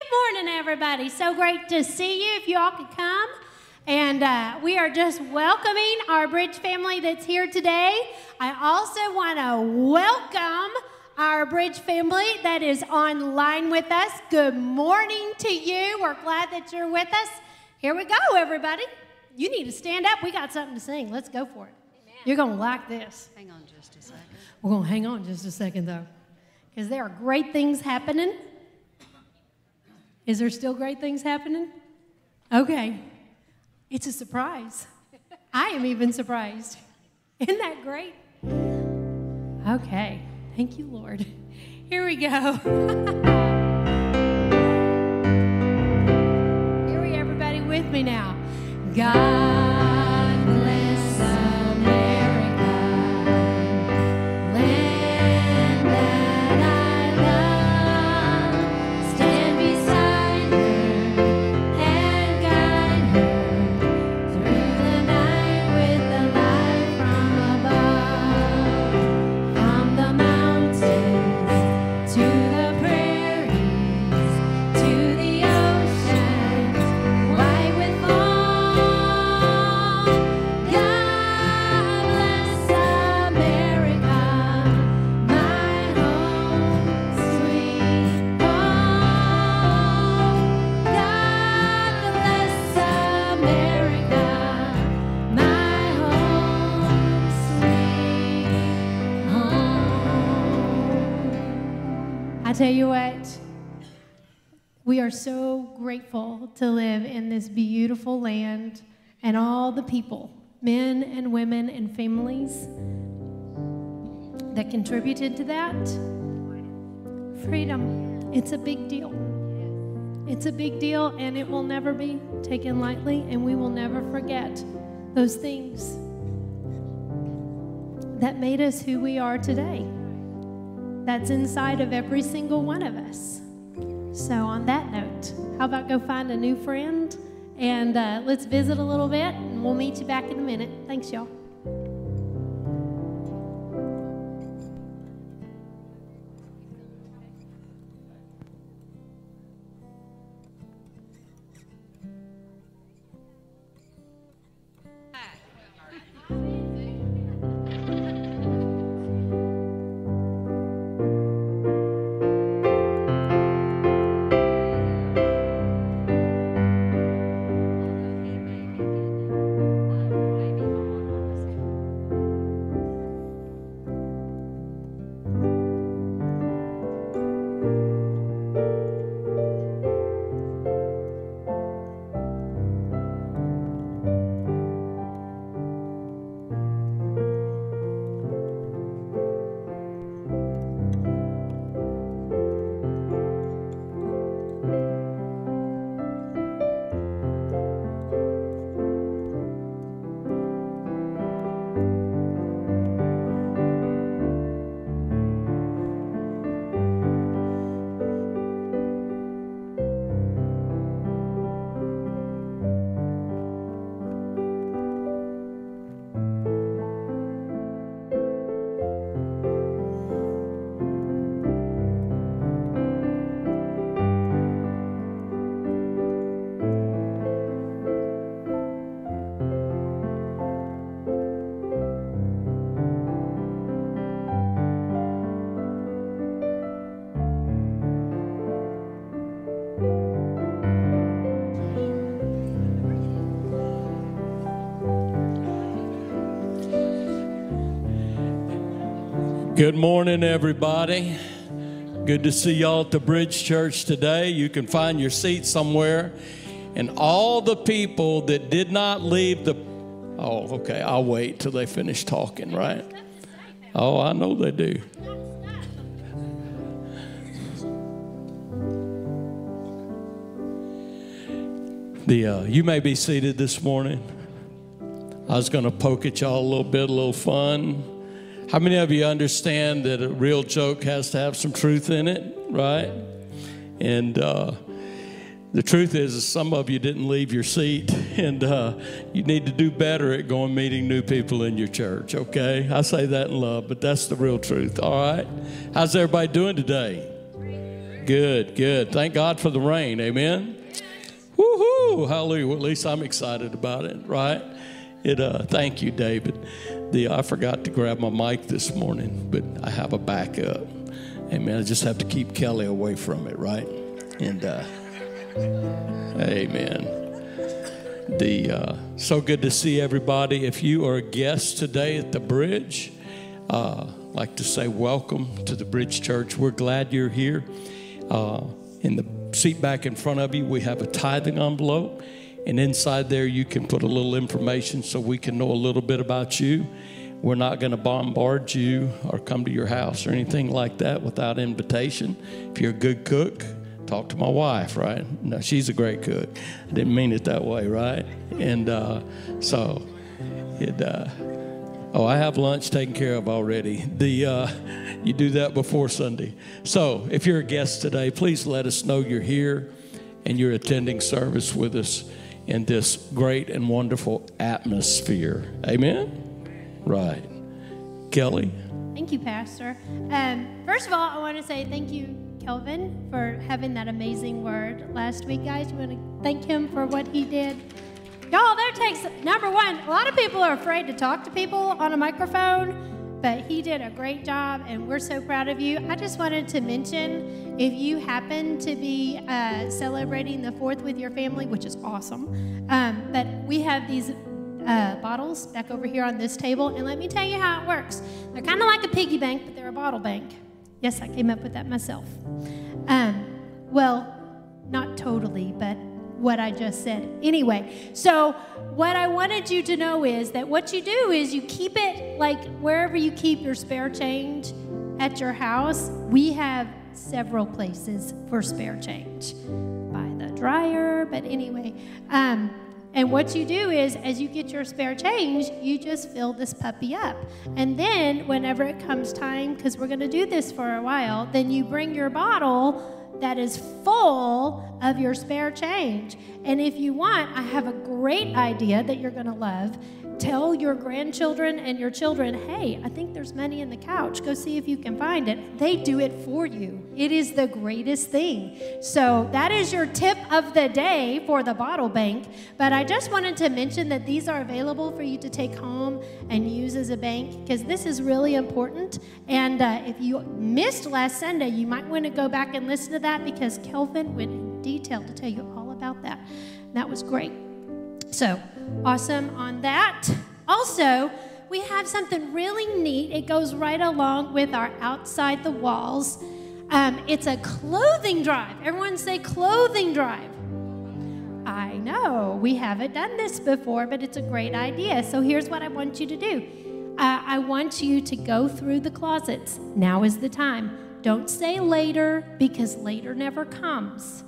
Good morning, everybody. So great to see you. If you all could come. And uh, we are just welcoming our Bridge family that's here today. I also want to welcome our Bridge family that is online with us. Good morning to you. We're glad that you're with us. Here we go, everybody. You need to stand up. We got something to sing. Let's go for it. Amen. You're going to like this. Hang on just a second. We're going to hang on just a second, though, because there are great things happening. Is there still great things happening? Okay. It's a surprise. I am even surprised. Isn't that great? Okay. Thank you, Lord. Here we go. Here we everybody with me now. God tell you what, we are so grateful to live in this beautiful land and all the people, men and women and families that contributed to that. Freedom, it's a big deal. It's a big deal, and it will never be taken lightly, and we will never forget those things that made us who we are today that's inside of every single one of us. So, on that note, how about go find a new friend and uh, let's visit a little bit, and we'll meet you back in a minute. Thanks, y'all. Good morning, everybody. Good to see y'all at the Bridge Church today. You can find your seat somewhere. And all the people that did not leave the. Oh, okay, I'll wait till they finish talking, right? Oh, I know they do. The, uh, you may be seated this morning. I was going to poke at y'all a little bit, a little fun. How many of you understand that a real joke has to have some truth in it, right? And uh, the truth is, some of you didn't leave your seat, and uh, you need to do better at going meeting new people in your church, okay? I say that in love, but that's the real truth, all right? How's everybody doing today? Good, good. Thank God for the rain. Amen. Woohoo! Hallelujah. Well, at least I'm excited about it, right? It. Uh, thank you, David. The I forgot to grab my mic this morning, but I have a backup. Amen. I just have to keep Kelly away from it, right? And uh, Amen. The uh, so good to see everybody. If you are a guest today at the bridge, uh, I'd like to say welcome to the Bridge Church. We're glad you're here. Uh, in the seat back in front of you, we have a tithing envelope, and inside there you can put a little information so we can know a little bit about you. We're not going to bombard you or come to your house or anything like that without invitation. If you're a good cook, talk to my wife, right? No, she's a great cook. I didn't mean it that way, right? And uh, so, it. Uh, oh, I have lunch taken care of already. The uh, you do that before Sunday. So, if you're a guest today, please let us know you're here and you're attending service with us in this great and wonderful atmosphere. Amen. Right, Kelly. Thank you, Pastor. Um, first of all, I want to say thank you Kelvin for having that amazing word last week, guys. We want to thank him for what he did. Y'all, that takes number one. A lot of people are afraid to talk to people on a microphone, but he did a great job, and we're so proud of you. I just wanted to mention if you happen to be uh, celebrating the fourth with your family, which is awesome, um, but we have these uh, bottles back over here on this table, and let me tell you how it works. They're kind of like a piggy bank, but they're a bottle bank. Yes, I came up with that myself. Um, well, not totally, but what I just said. Anyway, so what I wanted you to know is that what you do is you keep it like wherever you keep your spare change at your house, we have several places for spare change by the dryer, but anyway. Um, and what you do is, as you get your spare change, you just fill this puppy up. And then, whenever it comes time, because we're going to do this for a while, then you bring your bottle that is full of your spare change. And if you want, I have a great idea that you're going to love tell your grandchildren and your children, hey, I think there's money in the couch. Go see if you can find it. They do it for you. It is the greatest thing. So that is your tip of the day for the bottle bank. But I just wanted to mention that these are available for you to take home and use as a bank because this is really important. And uh, if you missed last Sunday, you might want to go back and listen to that because Kelvin went in detail to tell you all about that. That was great. So, awesome on that. Also, we have something really neat. It goes right along with our outside the walls. Um, it's a clothing drive. Everyone say clothing drive. I know we haven't done this before, but it's a great idea. So here's what I want you to do uh, I want you to go through the closets. Now is the time. Don't say later because later never comes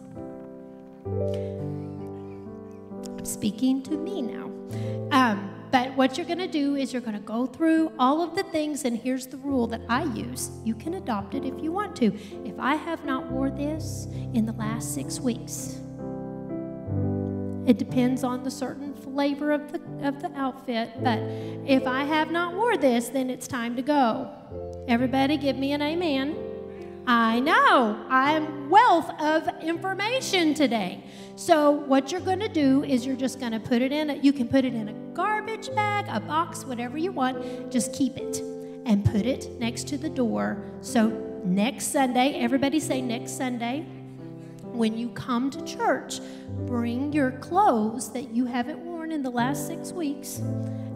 speaking to me now. Um, but what you're going to do is you're going to go through all of the things, and here's the rule that I use. You can adopt it if you want to. If I have not wore this in the last six weeks, it depends on the certain flavor of the of the outfit. But if I have not wore this, then it's time to go. Everybody, give me an amen. I know. I'm wealth of information today. So what you're going to do is you're just going to put it in. A, you can put it in a garbage bag, a box, whatever you want. Just keep it and put it next to the door. So next Sunday, everybody say next Sunday. When you come to church, bring your clothes that you haven't worn in the last six weeks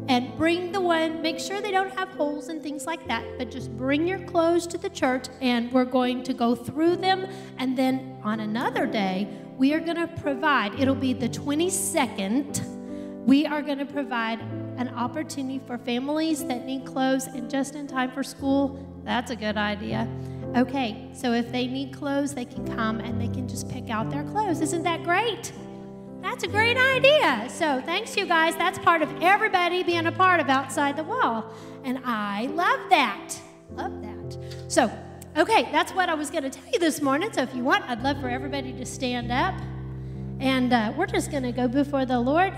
and bring the one, make sure they don't have holes and things like that, but just bring your clothes to the church and we're going to go through them. And then on another day, we are going to provide, it'll be the 22nd, we are going to provide an opportunity for families that need clothes and just in time for school. That's a good idea. Okay, so if they need clothes, they can come and they can just pick out their clothes. Isn't that great? That's a great idea. So thanks, you guys. That's part of everybody being a part of Outside the Wall. And I love that. Love that. So, Okay, that's what I was going to tell you this morning. So if you want, I'd love for everybody to stand up. And uh, we're just going to go before the Lord.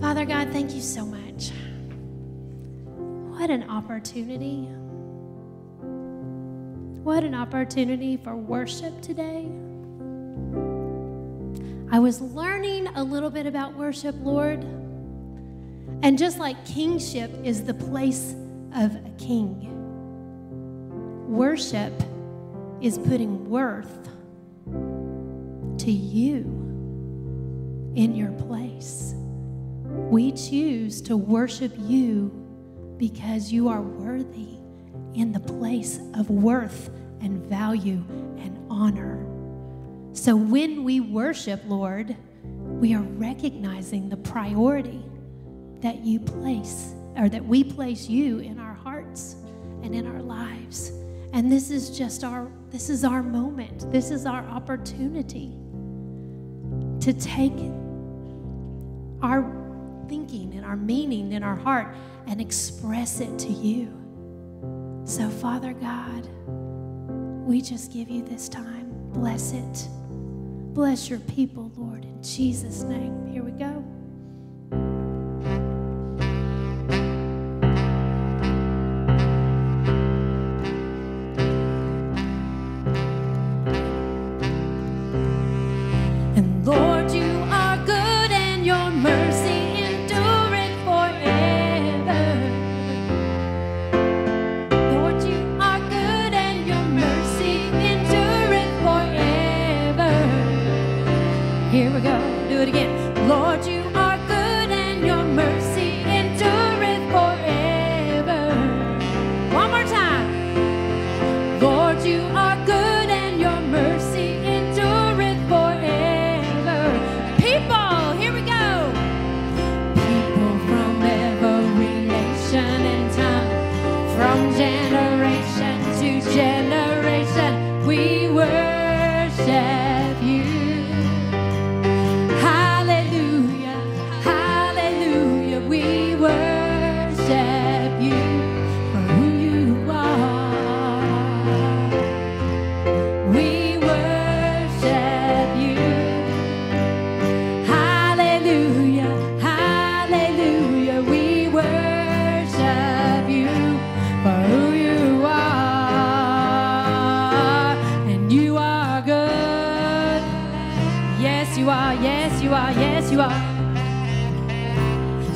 Father God, thank you so much. What an opportunity. What an opportunity for worship today. I was learning a little bit about worship, Lord. And just like kingship is the place of a king Worship is putting worth to you in your place. We choose to worship you because you are worthy in the place of worth and value and honor. So when we worship, Lord, we are recognizing the priority that you place or that we place you in our hearts and in our lives. And this is just our this is our moment. This is our opportunity to take our thinking and our meaning in our heart and express it to you. So, Father God, we just give you this time. Bless it. Bless your people, Lord, in Jesus' name. Here we go.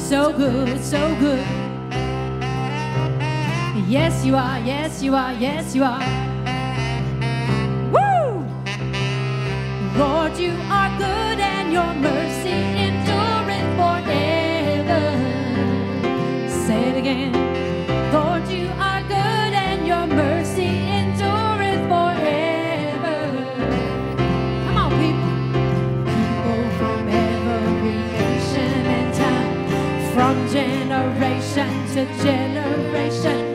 so good, so good. Yes, you are, yes, you are, yes, you are. Woo! Lord, you are good and your mercy. generation to generation.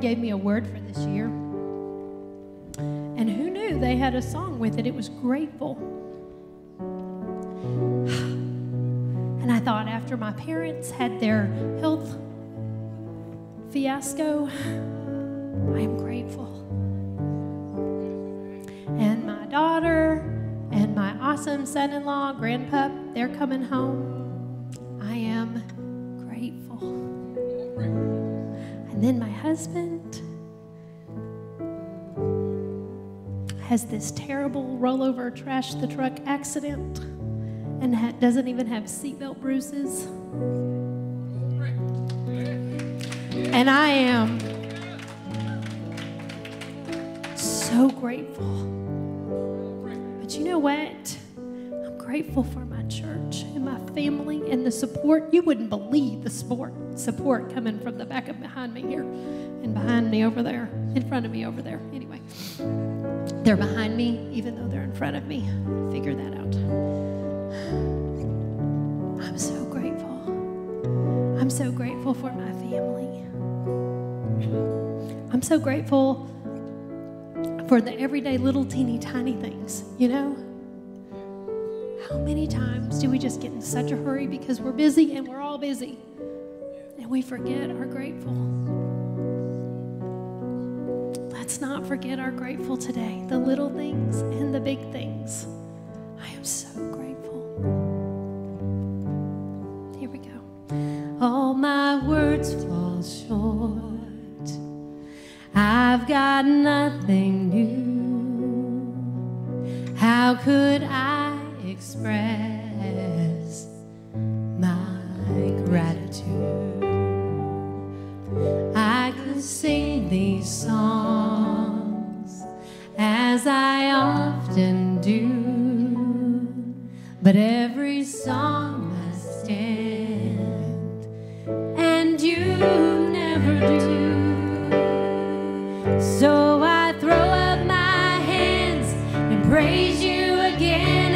Gave me a word for this year. And who knew they had a song with it? It was grateful. And I thought after my parents had their health fiasco, I am grateful. And my daughter and my awesome son in law, grandpup, they're coming home. And then my husband has this terrible rollover trash the truck accident and ha- doesn't even have seatbelt bruises. And I am so grateful. But you know what? I'm grateful for my church my family and the support. You wouldn't believe the support support coming from the back of behind me here and behind me over there, in front of me over there. Anyway, they're behind me, even though they're in front of me. Figure that out. I'm so grateful. I'm so grateful for my family. I'm so grateful for the everyday little teeny tiny things, you know? How many times do we just get in such a hurry because we're busy and we're all busy and we forget our grateful? Let's not forget our grateful today, the little things and the big things. I am so grateful. Here we go. All my words fall short. I've got nothing new. How could I express my gratitude? I could sing these songs as I often do, but every song must end, and you never do. So I throw up my hands and praise you again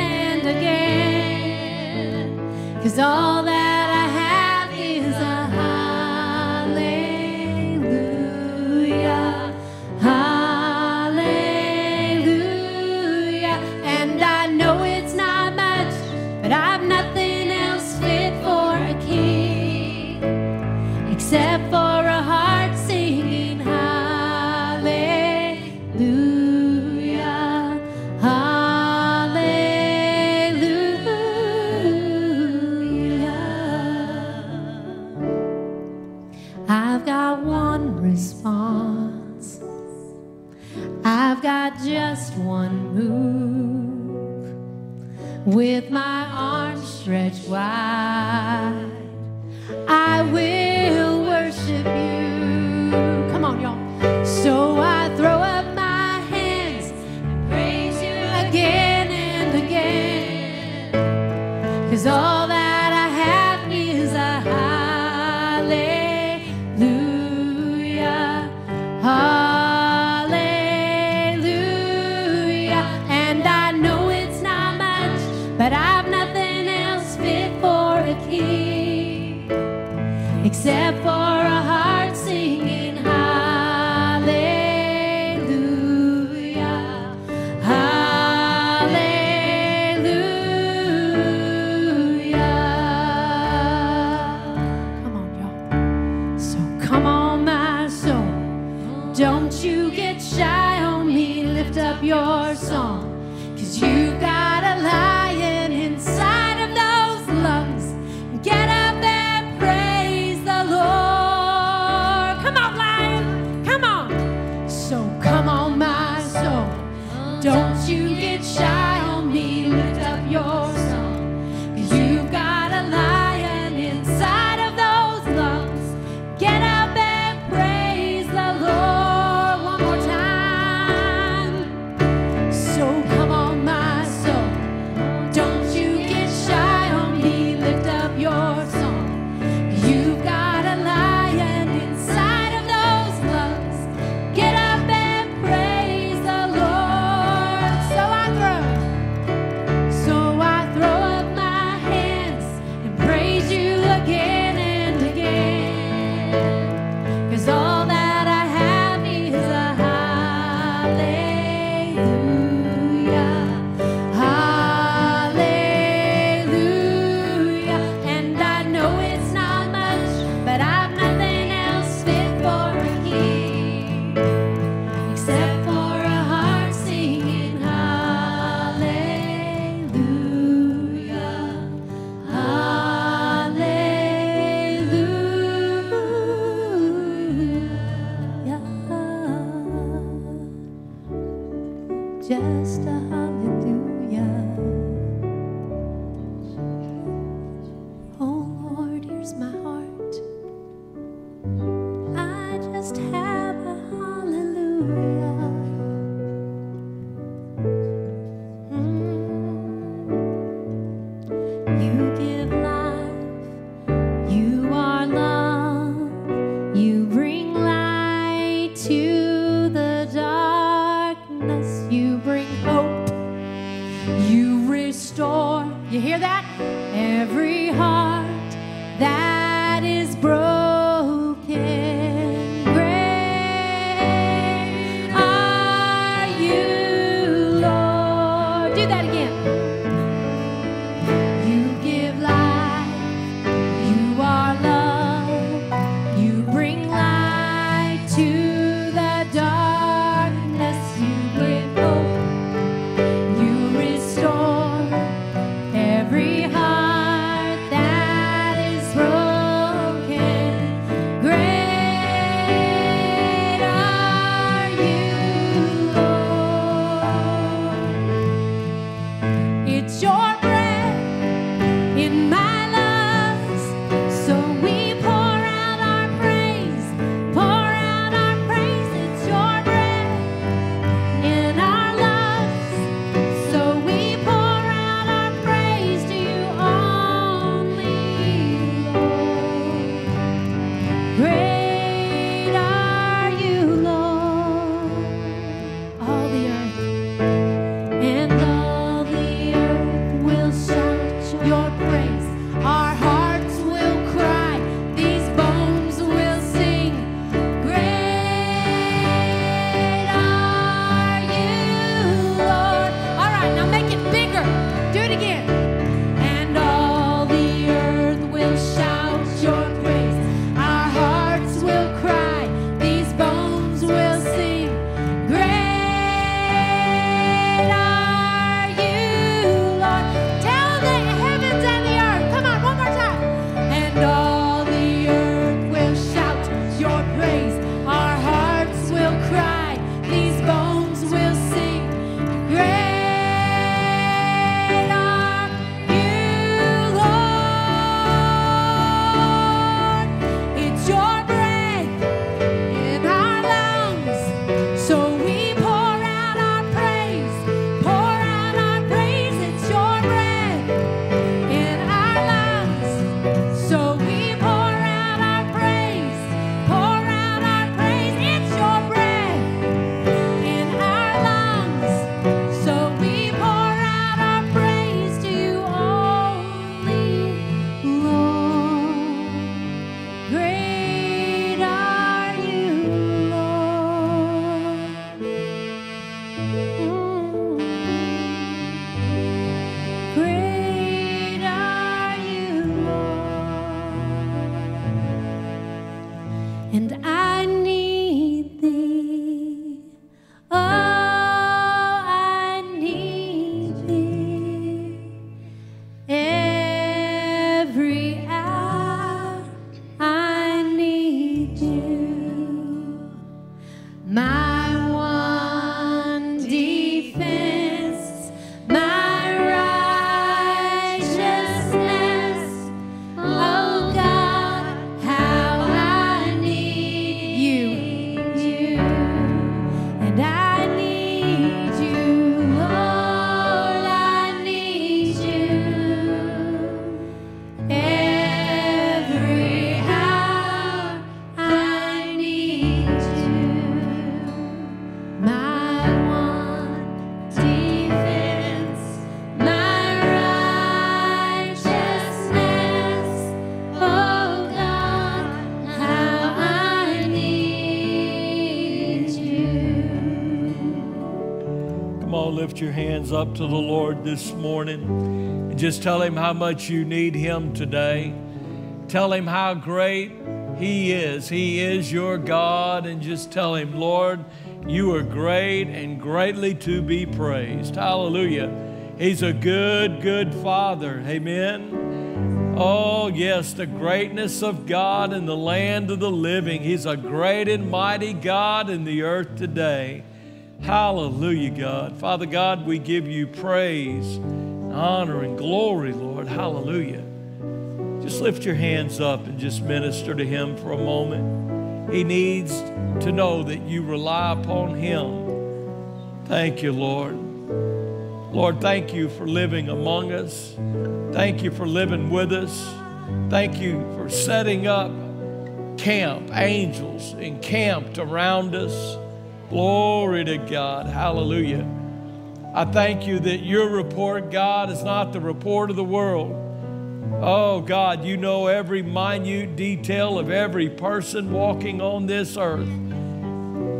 again. Cause all that hands up to the Lord this morning and just tell Him how much you need Him today. Tell Him how great He is. He is your God. And just tell Him, Lord, you are great and greatly to be praised. Hallelujah. He's a good, good Father. Amen. Oh, yes, the greatness of God in the land of the living. He's a great and mighty God in the earth today. Hallelujah, God. Father God, we give you praise, honor, and glory, Lord. Hallelujah. Just lift your hands up and just minister to him for a moment. He needs to know that you rely upon him. Thank you, Lord. Lord, thank you for living among us. Thank you for living with us. Thank you for setting up camp, angels encamped around us. Glory to God. Hallelujah. I thank you that your report, God, is not the report of the world. Oh, God, you know every minute detail of every person walking on this earth.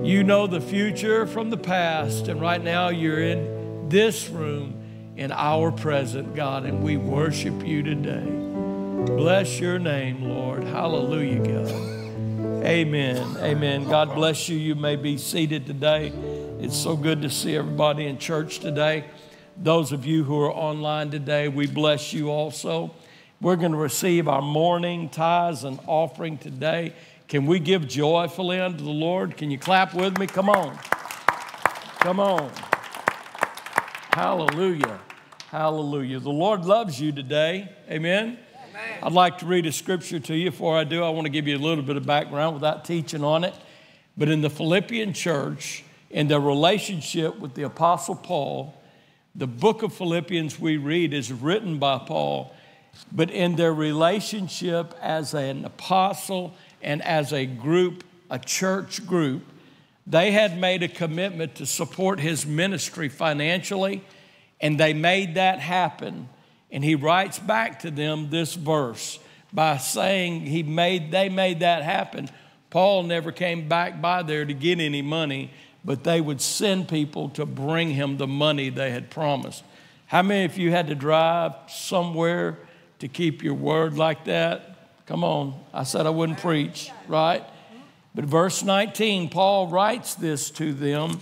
You know the future from the past, and right now you're in this room in our present, God, and we worship you today. Bless your name, Lord. Hallelujah, God. Amen. Amen. God bless you. You may be seated today. It's so good to see everybody in church today. Those of you who are online today, we bless you also. We're going to receive our morning tithes and offering today. Can we give joyfully unto the Lord? Can you clap with me? Come on. Come on. Hallelujah. Hallelujah. The Lord loves you today. Amen. I'd like to read a scripture to you. Before I do, I want to give you a little bit of background without teaching on it. But in the Philippian church, in their relationship with the Apostle Paul, the book of Philippians we read is written by Paul, but in their relationship as an apostle and as a group, a church group, they had made a commitment to support his ministry financially, and they made that happen. And he writes back to them this verse by saying he made, they made that happen. Paul never came back by there to get any money, but they would send people to bring him the money they had promised. How many of you had to drive somewhere to keep your word like that? Come on. I said I wouldn't preach, right? But verse 19, Paul writes this to them,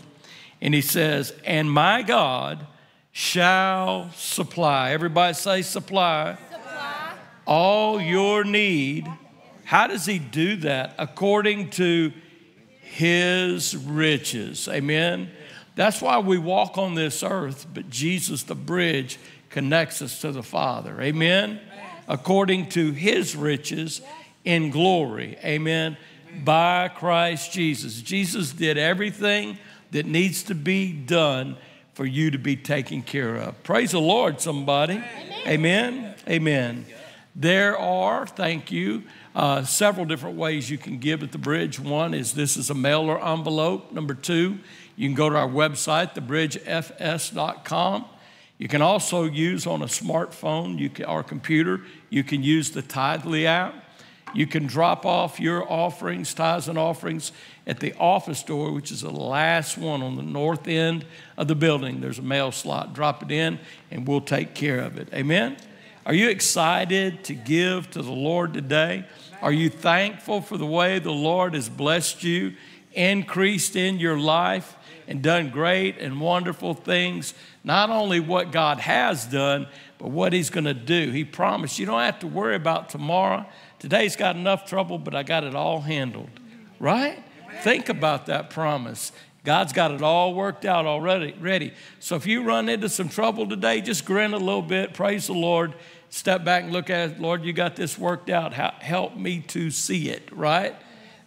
and he says, And my God shall supply. Everybody say supply. supply. All your need. How does he do that? According to his riches. Amen. That's why we walk on this earth, but Jesus, the bridge, connects us to the Father. Amen. According to his riches in glory. Amen by Christ Jesus. Jesus did everything that needs to be done for you to be taken care of. Praise the Lord, somebody. Amen. Amen. Amen. There are, thank you, uh, several different ways you can give at the bridge. One is this is a mailer envelope. Number two, you can go to our website, thebridgefs.com. You can also use on a smartphone you can, or computer, you can use the Tithely app. You can drop off your offerings, tithes and offerings, at the office door, which is the last one on the north end of the building. There's a mail slot. Drop it in, and we'll take care of it. Amen? Are you excited to give to the Lord today? Are you thankful for the way the Lord has blessed you, increased in your life, and done great and wonderful things? Not only what God has done, but what He's going to do. He promised you don't have to worry about tomorrow. Today's got enough trouble, but I got it all handled. Right? Think about that promise. God's got it all worked out already. Ready. So if you run into some trouble today, just grin a little bit, praise the Lord, step back and look at it. Lord, you got this worked out. Help me to see it, right?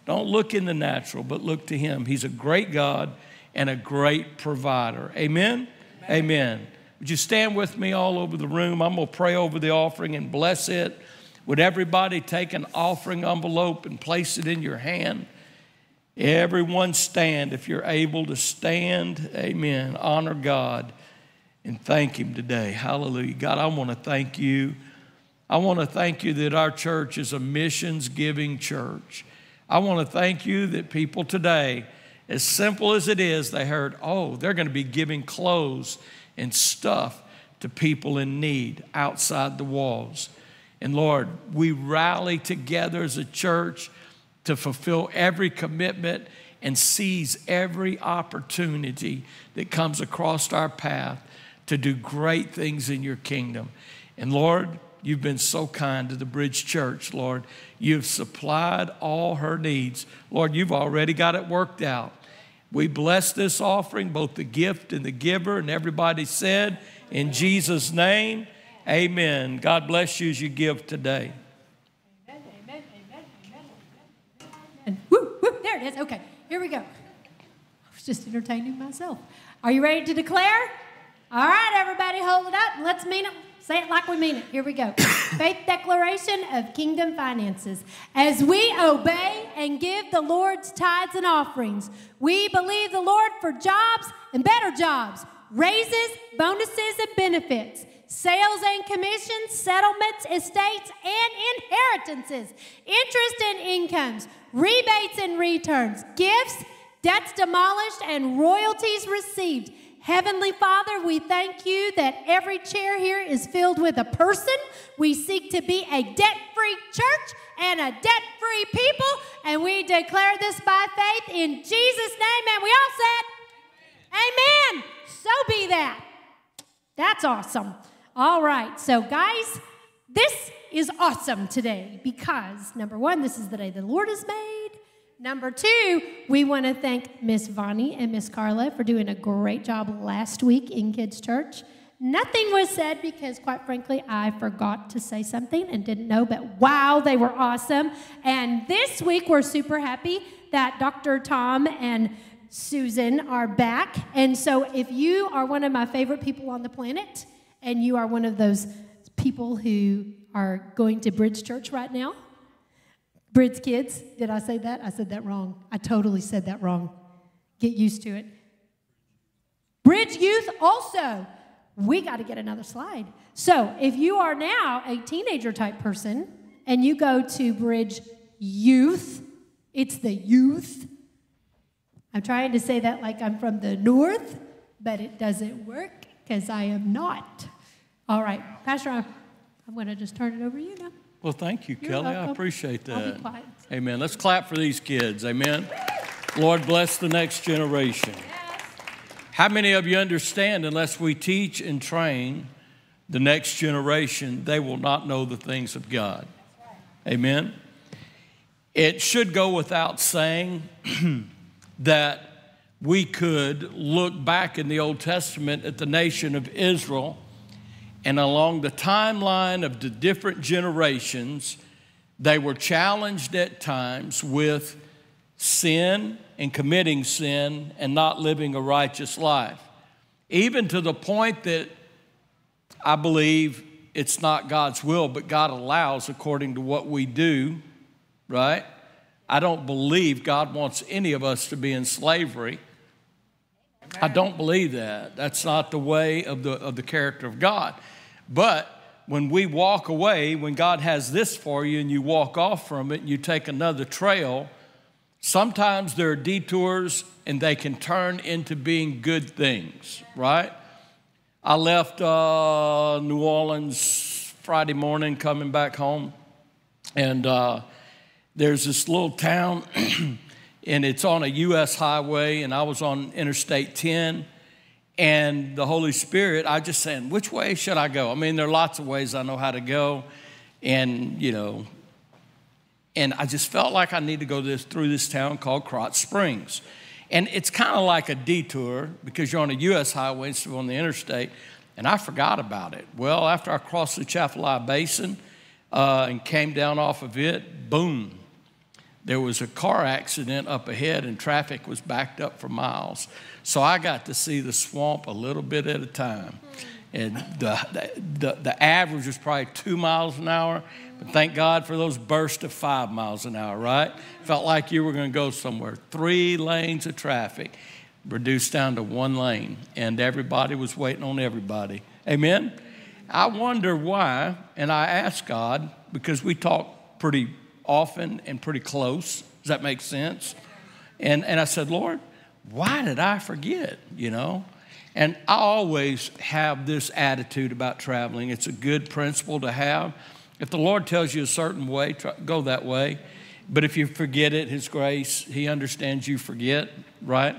Don't look in the natural, but look to Him. He's a great God and a great provider. Amen? Amen. Amen. Would you stand with me all over the room? I'm going to pray over the offering and bless it. Would everybody take an offering envelope and place it in your hand? Everyone stand if you're able to stand. Amen. Honor God and thank Him today. Hallelujah. God, I want to thank you. I want to thank you that our church is a missions giving church. I want to thank you that people today, as simple as it is, they heard, oh, they're going to be giving clothes and stuff to people in need outside the walls. And Lord, we rally together as a church to fulfill every commitment and seize every opportunity that comes across our path to do great things in your kingdom. And Lord, you've been so kind to the Bridge Church, Lord. You've supplied all her needs. Lord, you've already got it worked out. We bless this offering, both the gift and the giver, and everybody said, in Jesus' name. Amen. God bless you as you give today. Is. Okay, here we go. I was just entertaining myself. Are you ready to declare? All right, everybody, hold it up. Let's mean it. Say it like we mean it. Here we go. Faith declaration of kingdom finances. As we obey and give the Lord's tithes and offerings, we believe the Lord for jobs and better jobs, raises, bonuses, and benefits, sales and commissions, settlements, estates, and inheritances, interest and incomes, rebates and returns, gifts, debts demolished, and royalties received Heavenly Father, we thank you that every chair here is filled with a person. We seek to be a debt free church and a debt free people, and we declare this by faith in Jesus' name. And we all said, Amen. Amen. So be that. That's awesome. All right, so guys, this is awesome today because number one, this is the day the Lord has made. Number two, we want to thank Miss Vonnie and Miss Carla for doing a great job last week in Kids Church. Nothing was said because, quite frankly, I forgot to say something and didn't know, but wow, they were awesome. And this week, we're super happy that Dr. Tom and Susan are back. And so, if you are one of my favorite people on the planet and you are one of those people who are going to Bridge Church right now, Bridge kids, did I say that? I said that wrong. I totally said that wrong. Get used to it. Bridge youth also. We got to get another slide. So, if you are now a teenager type person and you go to Bridge Youth, it's the youth. I'm trying to say that like I'm from the north, but it doesn't work because I am not. All right, Pastor, I'm going to just turn it over to you now. Well, thank you, You're Kelly. welcome. I appreciate that. I'll be quiet. Amen. Let's clap for these kids. Amen. Lord, bless the next generation. How many of you understand unless we teach and train the next generation, they will not know the things of God? Amen. It should go without saying that we could look back in the Old Testament at the nation of Israel and along the timeline of the different generations, they were challenged at times with sin and committing sin and not living a righteous life. Even to the point that I believe it's not God's will, but God allows according to what we do, right? I don't believe God wants any of us to be in slavery. I don't believe that. That's not the way of the, of the character of God. But when we walk away, when God has this for you and you walk off from it and you take another trail, sometimes there are detours and they can turn into being good things, right? I left uh, New Orleans Friday morning coming back home, and uh, there's this little town, and it's on a U.S. highway, and I was on Interstate 10 and the Holy Spirit, I just saying, which way should I go? I mean, there are lots of ways I know how to go, and you know, and I just felt like I need to go this through this town called Krotz Springs, and it's kind of like a detour because you're on a U.S. highway instead of on the interstate, and I forgot about it. Well, after I crossed the Atchafalaya Basin uh, and came down off of it, boom, there was a car accident up ahead, and traffic was backed up for miles. So I got to see the swamp a little bit at a time. And the, the, the average was probably two miles an hour, but thank God for those bursts of five miles an hour, right? Felt like you were going to go somewhere. Three lanes of traffic reduced down to one lane, and everybody was waiting on everybody. Amen? I wonder why, and I asked God, because we talk pretty often and pretty close. Does that make sense? And, and I said, Lord, why did I forget, you know? And I always have this attitude about traveling. It's a good principle to have. If the Lord tells you a certain way, try, go that way. But if you forget it, His grace, He understands you forget, right?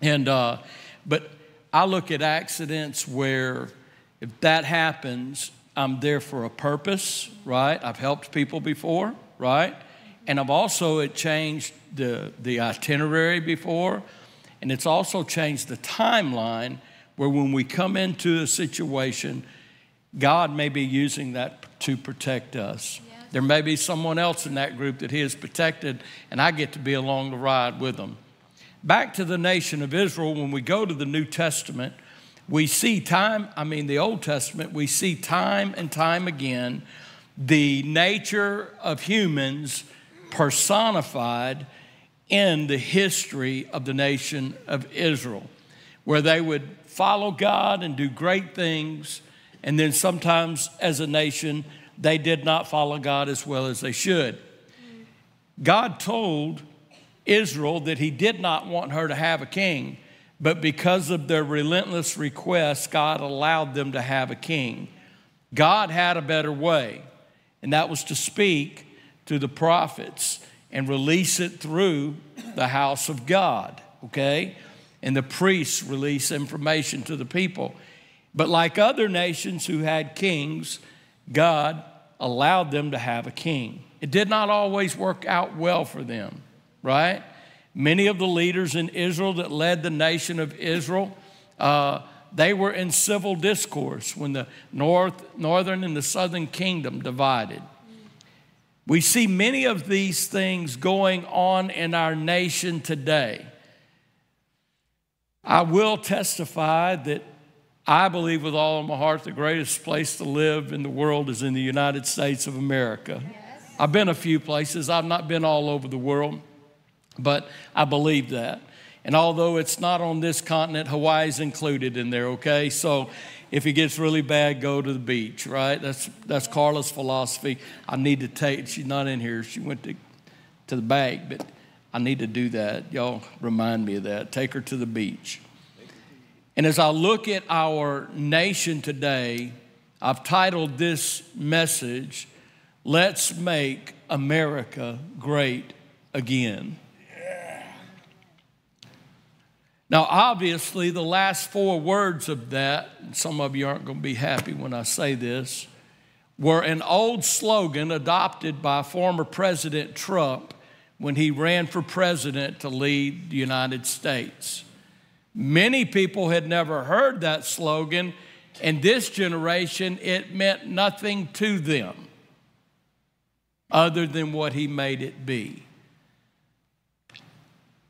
And, uh, but I look at accidents where if that happens, I'm there for a purpose, right? I've helped people before, right? And I've also it changed the, the itinerary before. And it's also changed the timeline where when we come into a situation, God may be using that to protect us. There may be someone else in that group that He has protected, and I get to be along the ride with them. Back to the nation of Israel, when we go to the New Testament, we see time, I mean, the Old Testament, we see time and time again the nature of humans personified in the history of the nation of Israel, where they would follow God and do great things, and then sometimes as a nation, they did not follow God as well as they should. God told Israel that He did not want her to have a king, but because of their relentless requests, God allowed them to have a king. God had a better way, and that was to speak to the prophets and release it through the house of God, okay? And the priests release information to the people. But like other nations who had kings, God allowed them to have a king. It did not always work out well for them, right? Many of the leaders in Israel that led the nation of Israel, uh, they were in civil discourse when the north, northern and the southern kingdom divided. We see many of these things going on in our nation today. I will testify that I believe with all of my heart the greatest place to live in the world is in the United States of America. Yes. I've been a few places, I've not been all over the world, but I believe that. And although it's not on this continent, Hawaii's included in there, okay? So if it gets really bad, go to the beach, right? That's, that's Carla's philosophy. I need to take, she's not in here, she went to, to the bank, but I need to do that. Y'all remind me of that. Take her to the beach. And as I look at our nation today, I've titled this message, Let's Make America Great Again. Now, obviously, the last four words of that, some of you aren't going to be happy when I say this, were an old slogan adopted by former President Trump when he ran for president to lead the United States. Many people had never heard that slogan, and this generation, it meant nothing to them other than what he made it be.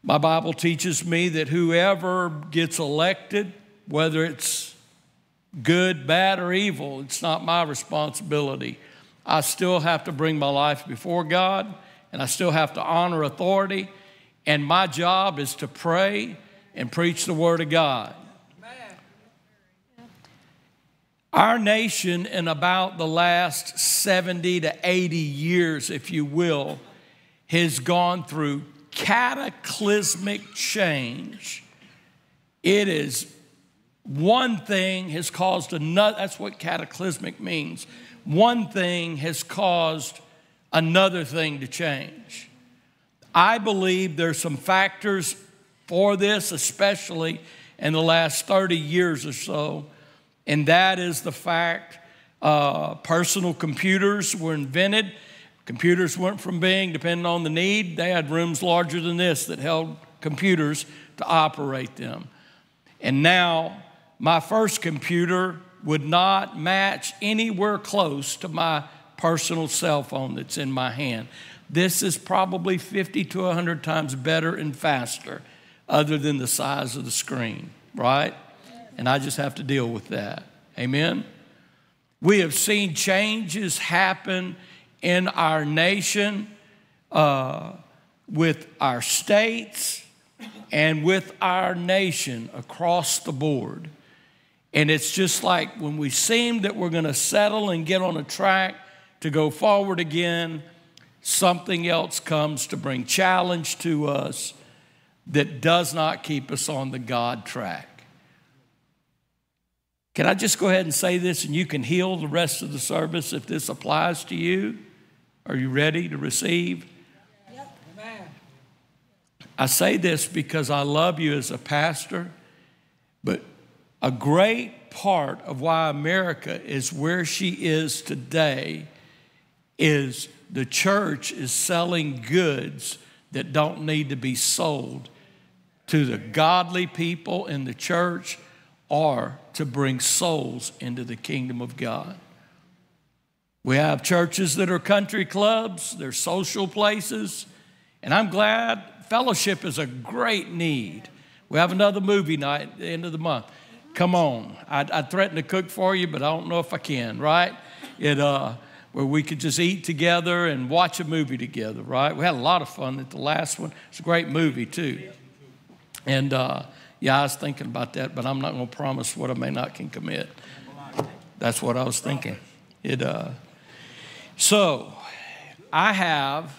My Bible teaches me that whoever gets elected, whether it's good, bad, or evil, it's not my responsibility. I still have to bring my life before God, and I still have to honor authority. And my job is to pray and preach the Word of God. Our nation, in about the last 70 to 80 years, if you will, has gone through cataclysmic change. It is one thing has caused another, that's what cataclysmic means. One thing has caused another thing to change. I believe there's some factors for this, especially in the last 30 years or so, and that is the fact uh, personal computers were invented Computers went from being, depending on the need, they had rooms larger than this that held computers to operate them. And now, my first computer would not match anywhere close to my personal cell phone that's in my hand. This is probably 50 to 100 times better and faster, other than the size of the screen, right? And I just have to deal with that. Amen? We have seen changes happen in our nation, uh, with our states, and with our nation across the board. And it's just like when we seem that we're going to settle and get on a track to go forward again, something else comes to bring challenge to us that does not keep us on the God track. Can I just go ahead and say this and you can heal the rest of the service if this applies to you? Are you ready to receive? I say this because I love you as a pastor, but a great part of why America is where she is today is the church is selling goods that don't need to be sold to the godly people in the church or to bring souls into the kingdom of God. We have churches that are country clubs, they're social places, and I'm glad fellowship is a great need. We have another movie night at the end of the month. Come on. I'd, I'd threaten to cook for you, but I don't know if I can, right? It, uh, where we could just eat together and watch a movie together, right? We had a lot of fun at the last one. It's a great movie, too. And uh, yeah, I was thinking about that, but I'm not going to promise what I may not can commit. That's what I was thinking. It, uh, so, I have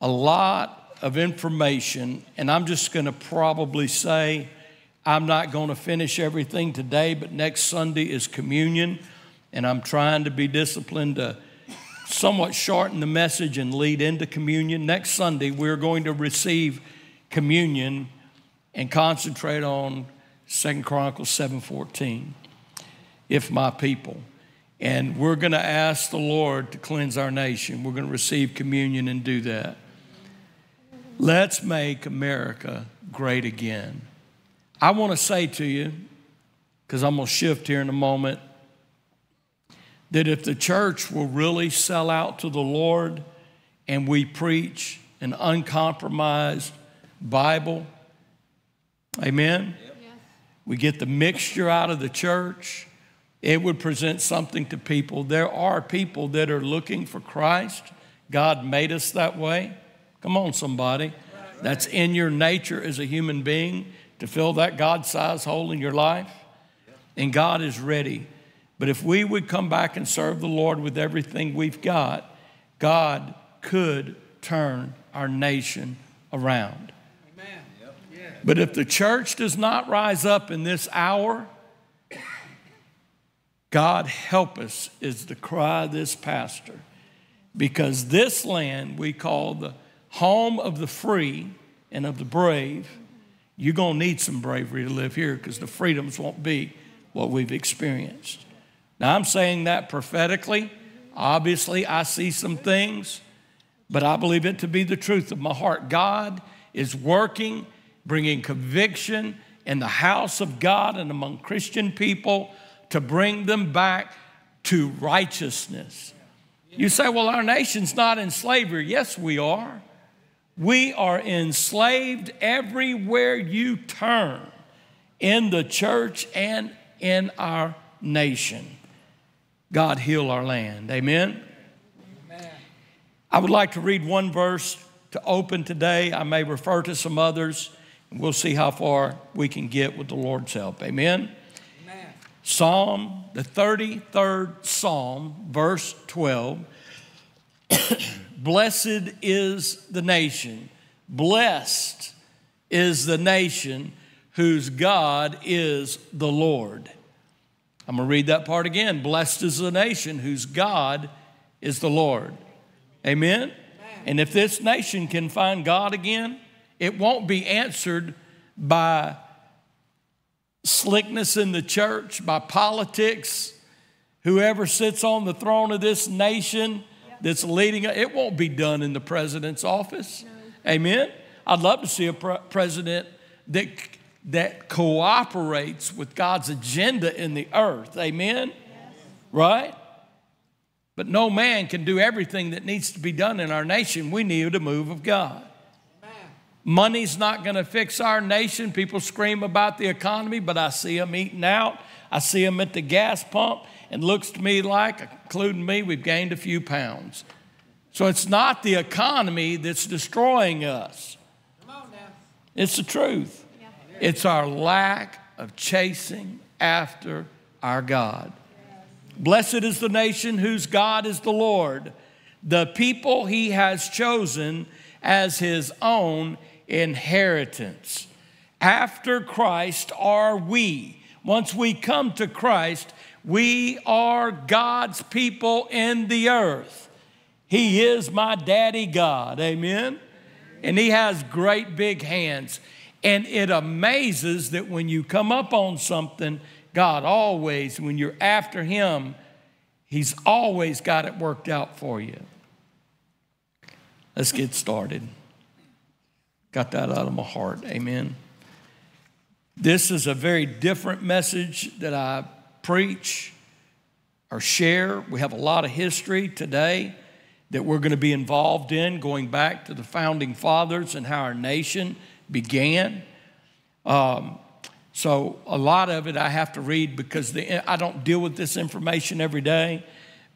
a lot of information, and I'm just going to probably say I'm not going to finish everything today, but next Sunday is communion, and I'm trying to be disciplined to somewhat shorten the message and lead into communion. Next Sunday, we're going to receive communion and concentrate on Second Chronicles 7:14. If my people. And we're going to ask the Lord to cleanse our nation. We're going to receive communion and do that. Let's make America great again. I want to say to you, because I'm going to shift here in a moment, that if the church will really sell out to the Lord and we preach an uncompromised Bible, amen? We get the mixture out of the church, it would present something to people. There are people that are looking for Christ. God made us that way. Come on, somebody. That's in your nature as a human being to fill that God sized hole in your life. And God is ready. But if we would come back and serve the Lord with everything we've got, God could turn our nation around. Amen. But if the church does not rise up in this hour, God help us is the cry of this pastor. Because this land we call the home of the free and of the brave, you're going to need some bravery to live here because the freedoms won't be what we've experienced. Now, I'm saying that prophetically. Obviously, I see some things, but I believe it to be the truth of my heart. God is working, bringing conviction in the house of God and among Christian people to bring them back to righteousness. You say, well, our nation's not in slavery. Yes, we are. We are enslaved everywhere you turn in the church and in our nation. God heal our land. Amen? Amen. I would like to read one verse to open today. I may refer to some others, and we'll see how far we can get with the Lord's help. Amen? Psalm, the 33rd Psalm, verse 12. Blessed is the nation, blessed is the nation whose God is the Lord. I'm going to read that part again. Blessed is the nation whose God is the Lord. Amen? Amen? And if this nation can find God again, it won't be answered by slickness in the church, by politics. Whoever sits on the throne of this nation that's leading it won't be done in the president's office. No. Amen. I'd love to see a pre- president that that cooperates with God's agenda in the earth. Amen. Yes. Right? But no man can do everything that needs to be done in our nation. We need a move of God. Money's not going to fix our nation. People scream about the economy, but I see them eating out. I see them at the gas pump and looks to me like, including me, we've gained a few pounds. So it's not the economy that's destroying us. It's the truth. It's our lack of chasing after our God. Blessed is the nation whose God is the Lord, the people he has chosen as his own inheritance. After Christ are we. Once we come to Christ, we are God's people in the earth. He is my daddy God. Amen. And He has great big hands. And it amazes that when you come up on something, God always, when you're after Him, He's always got it worked out for you. Let's get started. Got that out of my heart. Amen. This is a very different message that I preach. or share. We have a lot of history today that we're going to be involved in, going back to the founding fathers and how our nation began. Um, so, a lot of it I have to read because the, I don't deal with this information every day,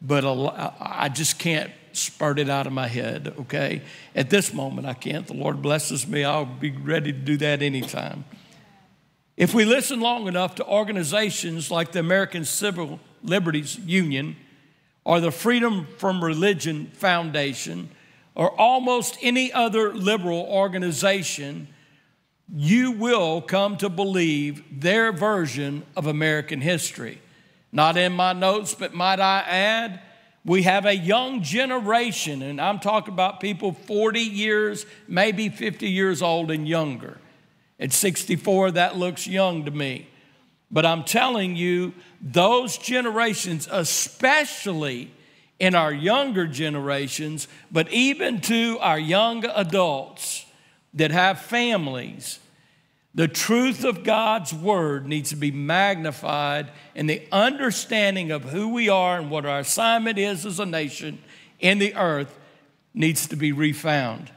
but a, I just can't spurt it out of my head, okay? At this moment, I can't. The Lord blesses me. I'll be ready to do that anytime. If we listen long enough to organizations like the American Civil Liberties Union or the Freedom from Religion Foundation or almost any other liberal organization, you will come to believe their version of American history. Not in my notes, but might I add, we have a young generation, and I'm talking about people 40 years, maybe 50 years old and younger. At 64, that looks young to me. But I'm telling you, those generations, especially in our younger generations, but even to our young adults that have families, the truth of God's word needs to be magnified, and the understanding of who we are and what our assignment is as a nation in the earth needs to be refound.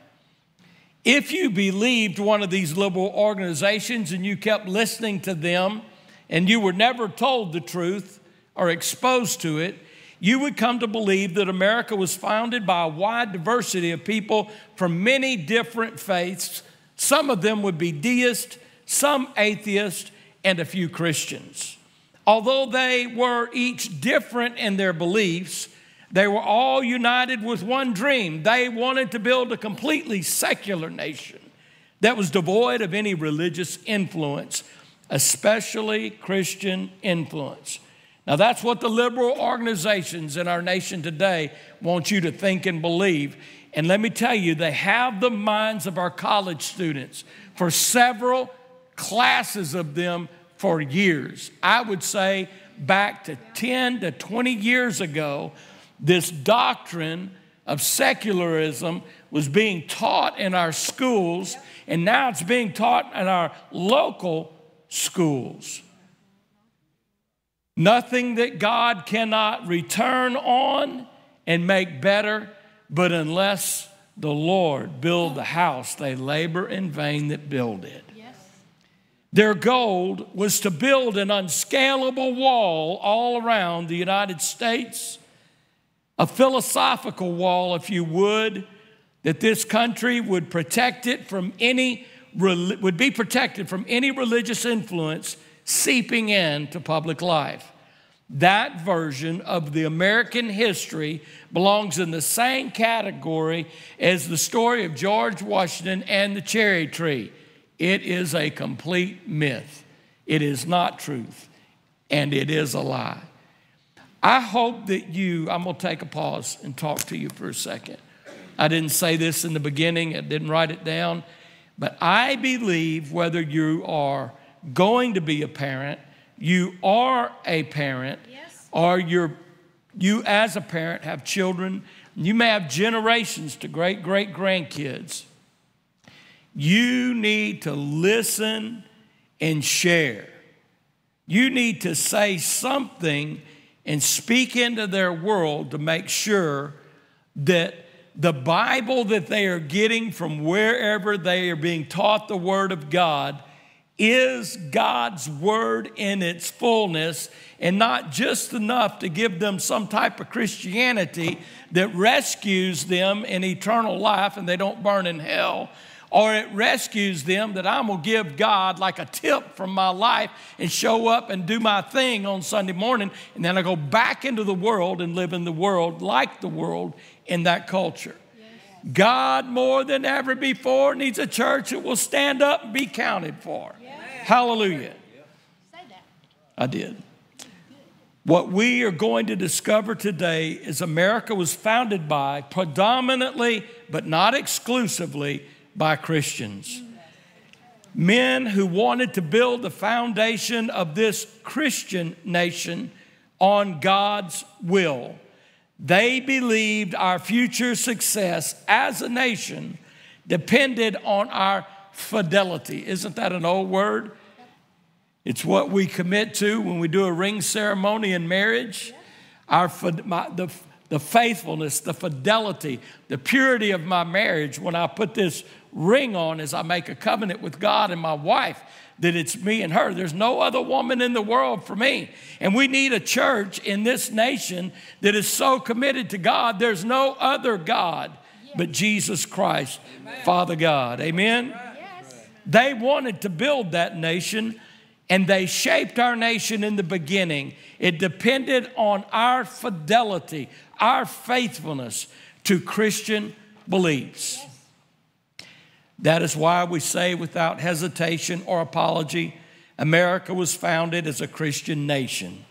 If you believed one of these liberal organizations and you kept listening to them and you were never told the truth or exposed to it, you would come to believe that America was founded by a wide diversity of people from many different faiths. Some of them would be deist, some atheists, and a few Christians. Although they were each different in their beliefs, they were all united with one dream. They wanted to build a completely secular nation that was devoid of any religious influence, especially Christian influence. Now, that's what the liberal organizations in our nation today want you to think and believe. And let me tell you, they have the minds of our college students for several classes of them for years. I would say back to 10 to 20 years ago, this doctrine of secularism was being taught in our schools, and now it's being taught in our local schools. Nothing that God cannot return on and make better, but unless the Lord build the house, they labor in vain that build it. Their goal was to build an unscalable wall all around the United States, a philosophical wall, if you would, that this country would protect it from any would be protected from any religious influence seeping into public life. That version of the American history belongs in the same category as the story of George Washington and the cherry tree. It is a complete myth. It is not truth, and it is a lie. I hope that you, I'm going to take a pause and talk to you for a second. I didn't say this in the beginning, I didn't write it down, but I believe whether you are going to be a parent, you are a parent, yes. or you're, you as a parent have children, you may have generations to great great grandkids. You need to listen and share. You need to say something and speak into their world to make sure that the Bible that they are getting from wherever they are being taught the Word of God is God's Word in its fullness and not just enough to give them some type of Christianity that rescues them in eternal life and they don't burn in hell, or it rescues them that I'm gonna give God like a tip from my life and show up and do my thing on Sunday morning, and then I go back into the world and live in the world like the world in that culture. Yes. God, more than ever before, needs a church that will stand up and be counted for. Yes. Hallelujah. I did. What we are going to discover today is America was founded by predominantly, but not exclusively, by Christians. Men who wanted to build the foundation of this Christian nation on God's will. They believed our future success as a nation depended on our fidelity. Isn't that an old word? It's what we commit to when we do a ring ceremony in marriage. our, my, the, the faithfulness, the fidelity, the purity of my marriage when I put this ring on as I make a covenant with God and my wife that it's me and her. There's no other woman in the world for me. And we need a church in this nation that is so committed to God. There's no other God but Jesus Christ, Amen. Father God. Amen? Yes. They wanted to build that nation and they shaped our nation in the beginning. It depended on our fidelity, our faithfulness to Christian beliefs. Yes. That is why we say without hesitation or apology, America was founded as a Christian nation.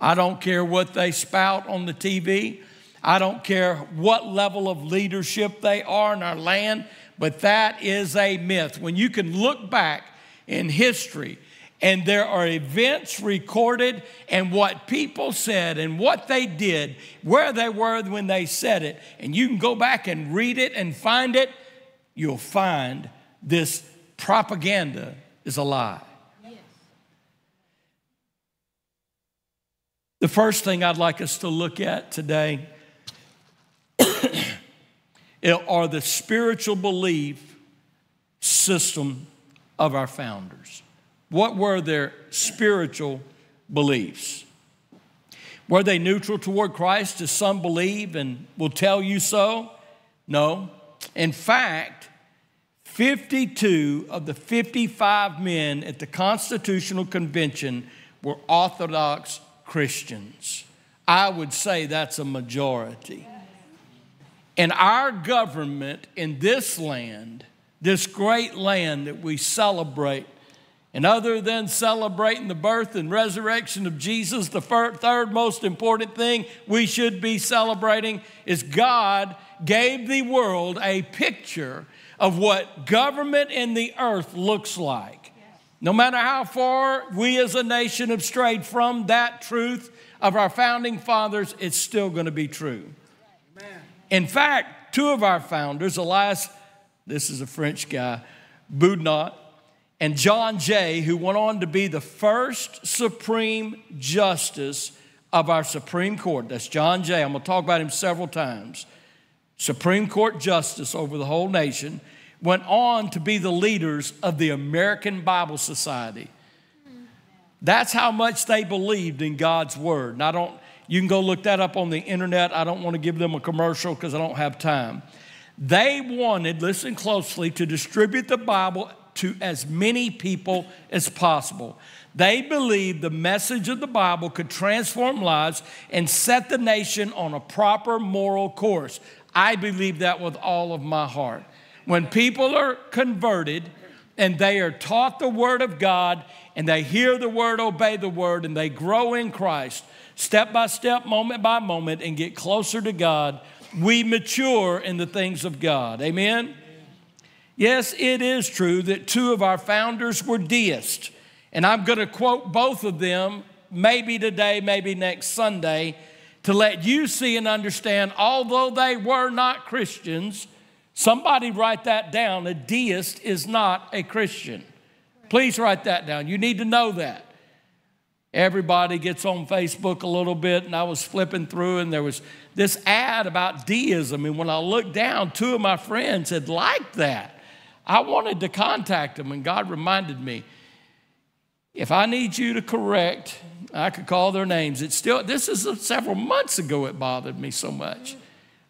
I don't care what they spout on the TV. I don't care what level of leadership they are in our land, but that is a myth. When you can look back in history and there are events recorded and what people said and what they did, where they were when they said it, and you can go back and read it and find it, you'll find this propaganda is a lie. The first thing I'd like us to look at today are the spiritual belief system of our founders. What were their spiritual beliefs? Were they neutral toward Christ, as some believe and will tell you so? No. In fact, 52 of the 55 men at the Constitutional Convention were Orthodox Christians. I would say that's a majority. And our government in this land, this great land that we celebrate, and other than celebrating the birth and resurrection of Jesus, the third most important thing we should be celebrating is God gave the world a picture of what government in the earth looks like. No matter how far we as a nation have strayed from that truth of our founding fathers, it's still going to be true. In fact, two of our founders, Elias, this is a French guy, Boudinot, and John Jay, who went on to be the first Supreme Justice of our Supreme Court. That's John Jay. I'm going to talk about him several times. Supreme Court justice over the whole nation, went on to be the leaders of the American Bible Society. That's how much they believed in God's word. And I don't, you can go look that up on the internet. I don't want to give them a commercial because I don't have time. They wanted, listen closely, to distribute the Bible to as many people as possible. They believed the message of the Bible could transform lives and set the nation on a proper moral course. I believe that with all of my heart. When people are converted and they are taught the Word of God and they hear the Word, obey the Word, and they grow in Christ, step by step, moment by moment, and get closer to God, we mature in the things of God. Amen? Yes, it is true that two of our founders were deists. And I'm going to quote both of them, maybe today, maybe next Sunday to let you see and understand, although they were not Christians, somebody write that down. A deist is not a Christian. Please write that down. You need to know that. Everybody gets on Facebook a little bit, and I was flipping through, and there was this ad about deism. And when I looked down, two of my friends had liked that. I wanted to contact them, and God reminded me if I need you to correct I could call their names. It's still, this is several months ago it bothered me so much.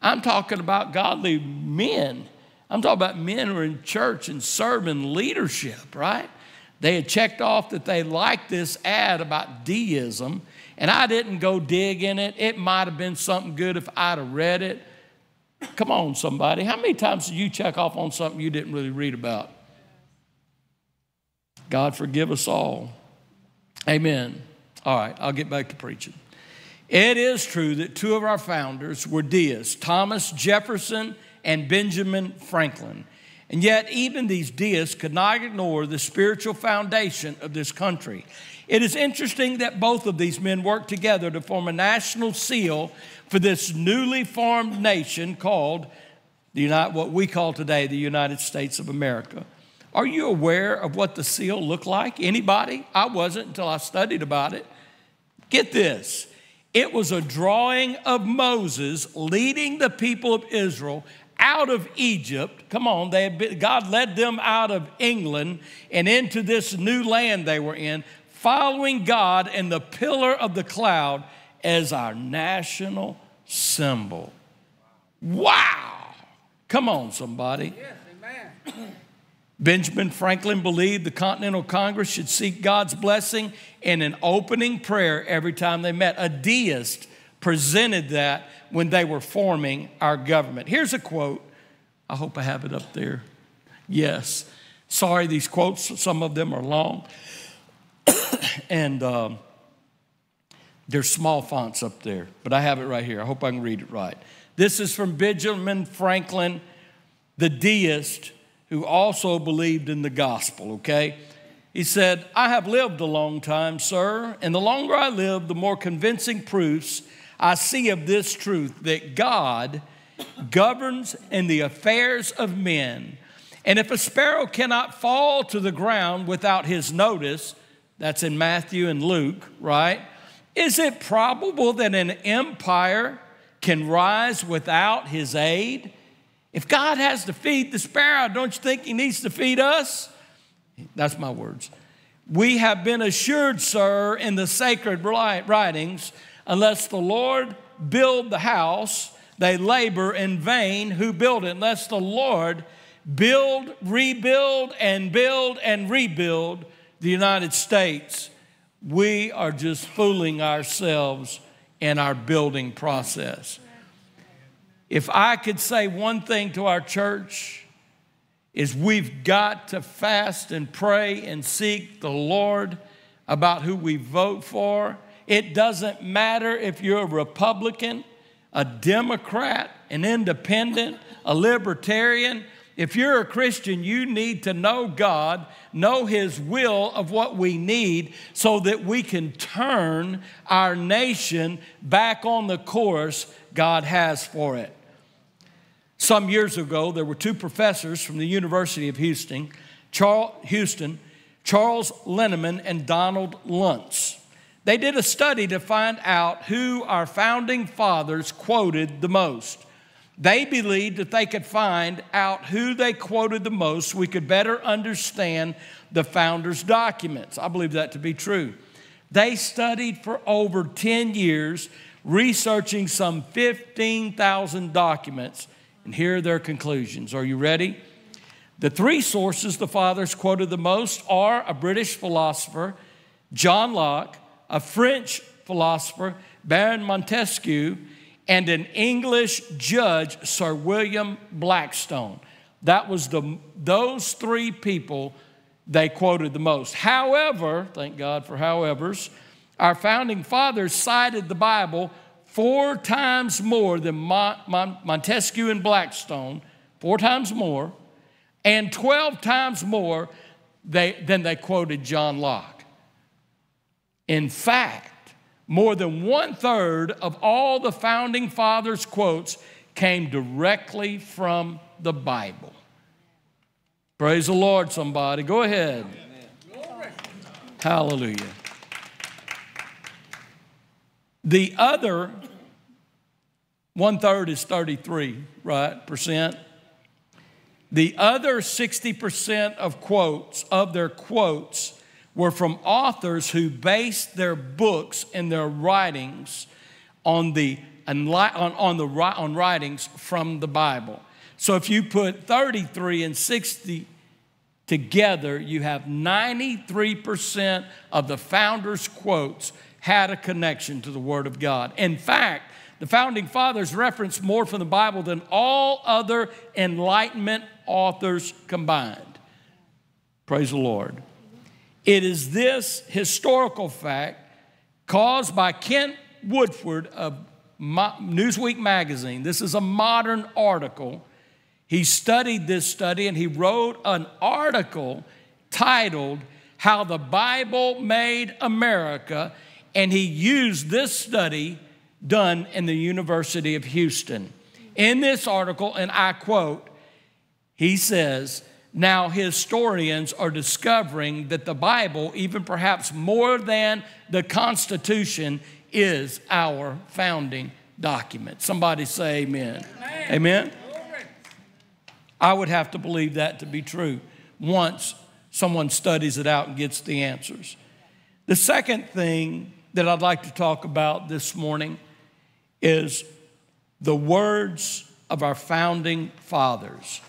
I'm talking about godly men. I'm talking about men who are in church and serving leadership, right? They had checked off that they liked this ad about deism, and I didn't go dig in it. It might have been something good if I'd have read it. Come on, somebody. How many times did you check off on something you didn't really read about? God forgive us all. Amen. All right, I'll get back to preaching. It is true that two of our founders were deists, Thomas Jefferson and Benjamin Franklin. And yet, even these deists could not ignore the spiritual foundation of this country. It is interesting that both of these men worked together to form a national seal for this newly formed nation called the United, what we call today the United States of America. Are you aware of what the seal looked like? Anybody? I wasn't until I studied about it. Get this It was a drawing of Moses leading the people of Israel out of Egypt. Come on, they had been, God led them out of England and into this new land they were in, following God and the pillar of the cloud as our national symbol. Wow! Come on, somebody. Yes, amen. Benjamin Franklin believed the Continental Congress should seek God's blessing in an opening prayer every time they met. A deist presented that when they were forming our government. Here's a quote. I hope I have it up there. Yes. Sorry, these quotes, some of them are long. and um, there's small fonts up there, but I have it right here. I hope I can read it right. This is from Benjamin Franklin, the deist who also believed in the gospel, okay? He said, I have lived a long time, sir, and the longer I live, the more convincing proofs I see of this truth that God governs in the affairs of men. And if a sparrow cannot fall to the ground without his notice, that's in Matthew and Luke, right? Is it probable that an empire can rise without his aid? If God has to feed the sparrow, don't you think he needs to feed us? That's my words. We have been assured, sir, in the sacred writings, unless the Lord build the house, they labor in vain who build it. Unless the Lord build, rebuild, and build and rebuild the United States, we are just fooling ourselves in our building process. If I could say one thing to our church, is we've got to fast and pray and seek the Lord about who we vote for. It doesn't matter if you're a Republican, a Democrat, an independent, a libertarian. If you're a Christian, you need to know God, know His will of what we need so that we can turn our nation back on the course God has for it. Some years ago, there were two professors from the University of Houston, Charles, Houston, Charles Linneman and Donald Lutz. They did a study to find out who our founding fathers quoted the most. They believed that they could find out who they quoted the most, we could better understand the founders' documents. I believe that to be true. They studied for over 10 years, researching some 15,000 documents and here are their conclusions. Are you ready? The three sources the fathers quoted the most are a British philosopher, John Locke, a French philosopher, Baron Montesquieu, and an English judge, Sir William Blackstone. That was the, those three people they quoted the most. However, thank God for howevers, our founding fathers cited the Bible four times more than Montesquieu and Blackstone, four times more, and 12 times more they, than they quoted John Locke. In fact, more than one third of all the founding fathers' quotes came directly from the Bible. Praise the Lord, somebody. Go ahead. Hallelujah. The other one third is 33, right, percent. The other 60% of quotes, of their quotes, were from authors who based their books and their writings on the, on, on, the, on writings from the Bible. So if you put 33 and 60 together, you have 93% of the founders' quotes had a connection to the Word of God. In fact, the founding fathers reference more from the Bible than all other Enlightenment authors combined. Praise the Lord. It is this historical fact caused by Kent Woodward of Newsweek magazine. This is a modern article. He studied this study and he wrote an article titled How the Bible Made America and he used this study done in the University of Houston. In this article, and I quote, he says, now historians are discovering that the Bible, even perhaps more than the Constitution, is our founding document. Somebody say amen. Amen. amen? I would have to believe that to be true once someone studies it out and gets the answers. The second thing that I'd like to talk about this morning is the words of our founding fathers.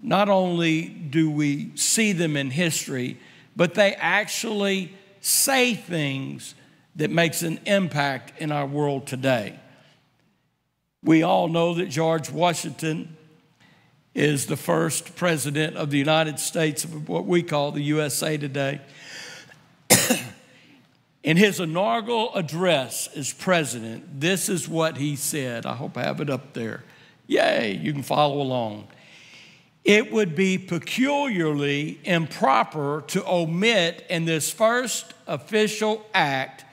Not only do we see them in history, but they actually say things that makes an impact in our world today. We all know that George Washington is the first president of the United States of what we call the USA today. In his inaugural address as president, this is what he said. I hope I have it up there. Yay, you can follow along. It would be peculiarly improper to omit in this first official act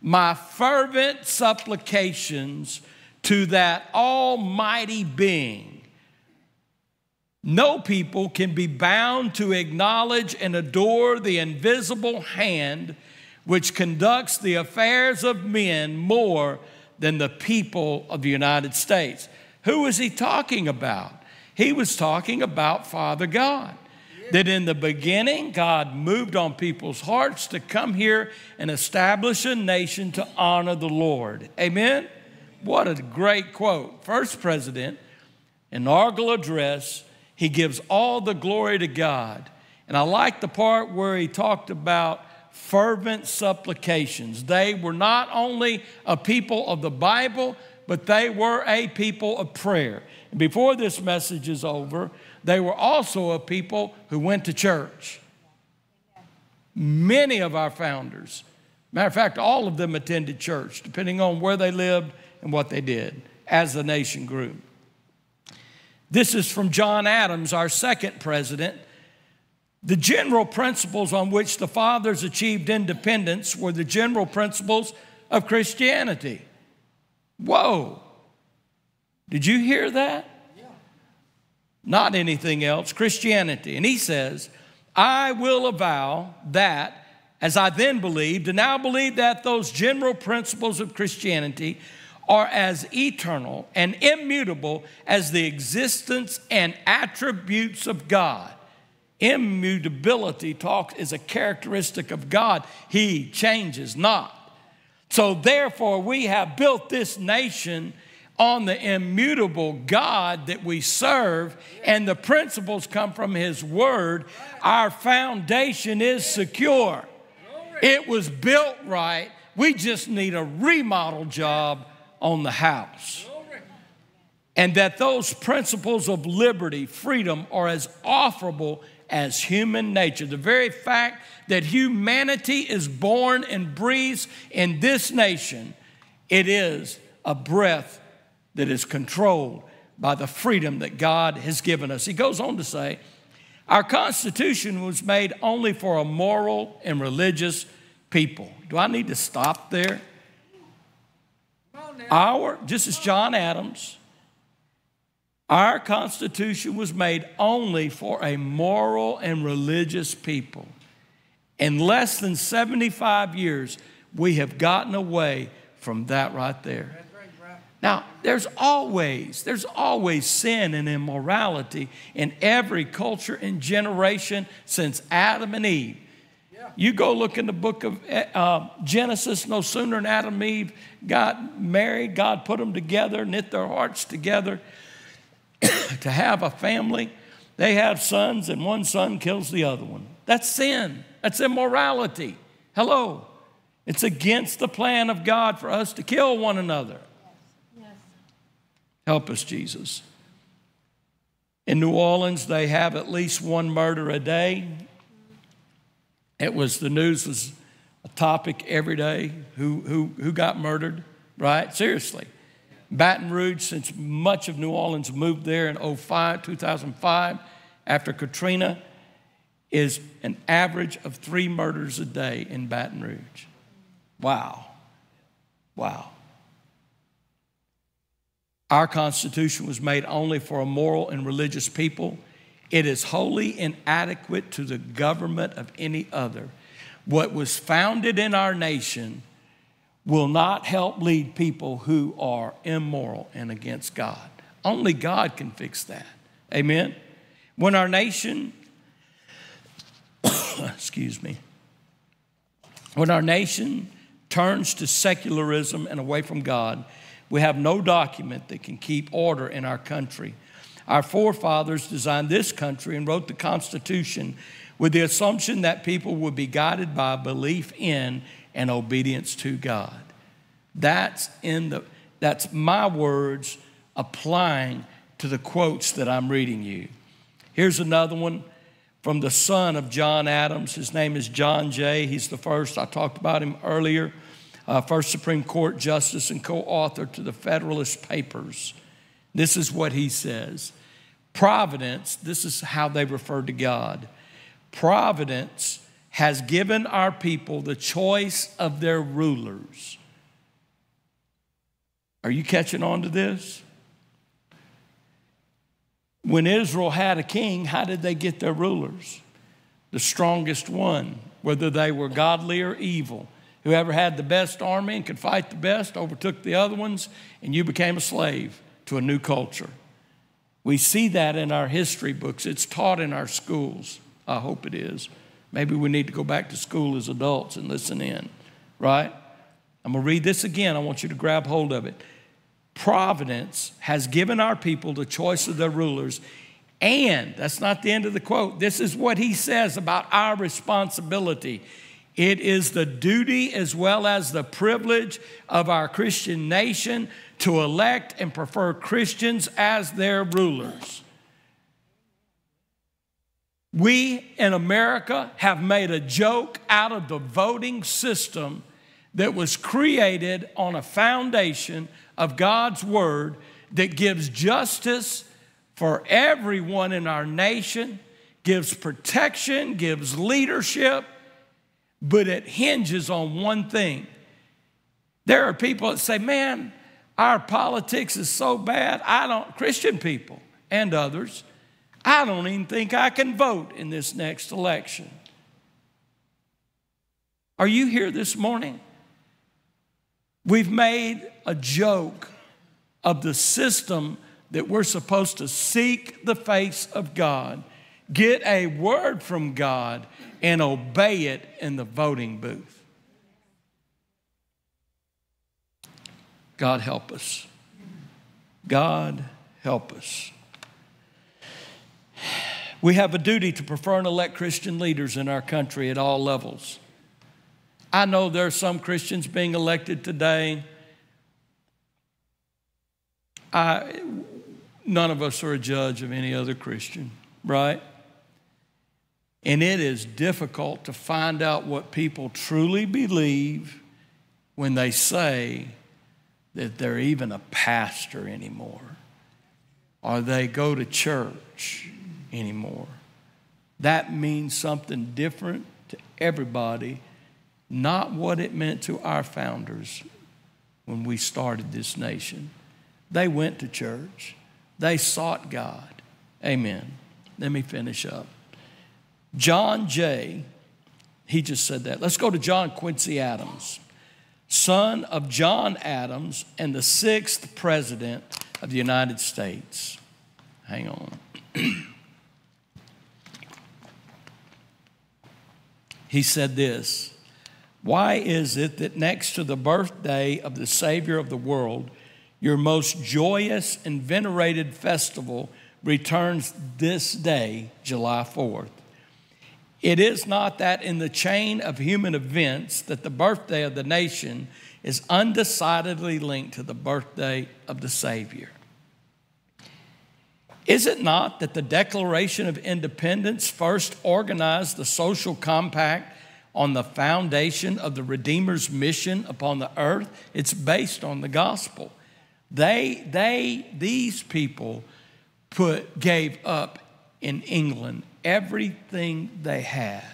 my fervent supplications to that almighty being. No people can be bound to acknowledge and adore the invisible hand which conducts the affairs of men more than the people of the United States. Who was he talking about? He was talking about Father God. That in the beginning, God moved on people's hearts to come here and establish a nation to honor the Lord. Amen? What a great quote. First president, inaugural address, he gives all the glory to God. And I like the part where he talked about fervent supplications. They were not only a people of the Bible, but they were a people of prayer. And before this message is over, they were also a people who went to church. Many of our founders, matter of fact, all of them attended church, depending on where they lived and what they did as the nation grew. This is from John Adams, our second president, the general principles on which the fathers achieved independence were the general principles of Christianity. Whoa. Did you hear that? Yeah. Not anything else, Christianity. And he says, I will avow that, as I then believed, and now believe that those general principles of Christianity are as eternal and immutable as the existence and attributes of God Immutability talk is a characteristic of God. He changes not. So therefore, we have built this nation on the immutable God that we serve, and the principles come from His Word. Our foundation is secure. It was built right. We just need a remodel job on the house. And that those principles of liberty, freedom are as offerable as human nature. The very fact that humanity is born and breathes in this nation, it is a breath that is controlled by the freedom that God has given us. He goes on to say, Our Constitution was made only for a moral and religious people. Do I need to stop there? Our, just as John Adams, our Constitution was made only for a moral and religious people. In less than 75 years, we have gotten away from that right there. Now, there's always, there's always sin and immorality in every culture and generation since Adam and Eve. You go look in the book of uh, Genesis, no sooner than Adam and Eve got married, God put them together, knit their hearts together. to have a family, they have sons, and one son kills the other one. That's sin. That's immorality. Hello. It's against the plan of God for us to kill one another. Help us, Jesus. In New Orleans, they have at least one murder a day. It was the news was a topic every day. Who, who, who got murdered, right? Seriously. Baton Rouge, since much of New Orleans moved there in 05, 2005, after Katrina, is an average of three murders a day in Baton Rouge. Wow. Wow. Our Constitution was made only for a moral and religious people. It is wholly inadequate to the government of any other. What was founded in our nation will not help lead people who are immoral and against God. Only God can fix that. Amen. When our nation, excuse me, when our nation turns to secularism and away from God, we have no document that can keep order in our country. Our forefathers designed this country and wrote the Constitution with the assumption that people would be guided by belief in and obedience to God. That's in the that's my words applying to the quotes that I'm reading you. Here's another one from the son of John Adams. His name is John Jay. He's the first. I talked about him earlier. Uh, first Supreme Court Justice and co author to the Federalist Papers. This is what he says Providence, this is how they refer to God. Providence has given our people the choice of their rulers. Are you catching on to this? When Israel had a king, how did they get their rulers? The strongest one, whether they were godly or evil. Whoever had the best army and could fight the best overtook the other ones, and you became a slave to a new culture. We see that in our history books. It's taught in our schools. I hope it is. Maybe we need to go back to school as adults and listen in, right? I'm going to read this again. I want you to grab hold of it. Providence has given our people the choice of their rulers. And that's not the end of the quote. This is what he says about our responsibility. It is the duty as well as the privilege of our Christian nation to elect and prefer Christians as their rulers. We in America have made a joke out of the voting system that was created on a foundation of God's Word that gives justice for everyone in our nation, gives protection, gives leadership, but it hinges on one thing. There are people that say, man, our politics is so bad, I don't, Christian people and others, I don't even think I can vote in this next election. Are you here this morning? We've made a joke of the system that we're supposed to seek the face of God, get a word from God, and obey it in the voting booth. God help us. God help us. We have a duty to prefer and elect Christian leaders in our country at all levels. I know there are some Christians being elected today. I, none of us are a judge of any other Christian, right? And it is difficult to find out what people truly believe when they say that they're even a pastor anymore or they go to church anymore. That means something different to everybody, not what it meant to our founders when we started this nation. They went to church, they sought God. Amen. Let me finish up. John Jay, he just said that. Let's go to John Quincy Adams son of John Adams and the sixth president of the United States. Hang on. he said this Why is it that next to the birthday of the Savior of the world, your most joyous and venerated festival returns this day, July 4th? It is not that in the chain of human events that the birthday of the nation is undecidedly linked to the birthday of the Savior. Is it not that the Declaration of Independence first organized the social compact on the foundation of the Redeemer's mission upon the earth? It's based on the gospel. They, they, these people put, gave up in England everything they had.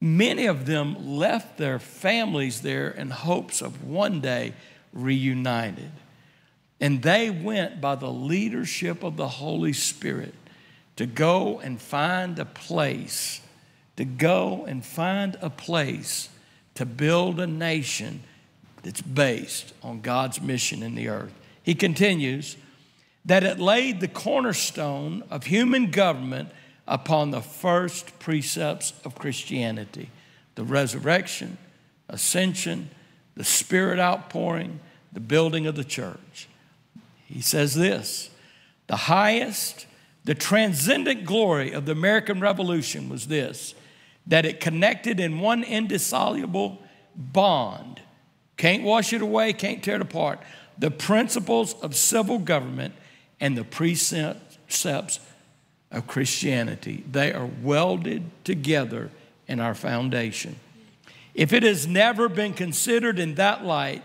Many of them left their families there in hopes of one day reunited. And they went by the leadership of the Holy Spirit to go and find a place, to go and find a place to build a nation that's based on God's mission in the earth. He continues that it laid the cornerstone of human government upon the first precepts of Christianity the resurrection, ascension, the spirit outpouring, the building of the church. He says this the highest, the transcendent glory of the American Revolution was this that it connected in one indissoluble bond. Can't wash it away, can't tear it apart. The principles of civil government and the precepts of Christianity. They are welded together in our foundation. If it has never been considered in that light,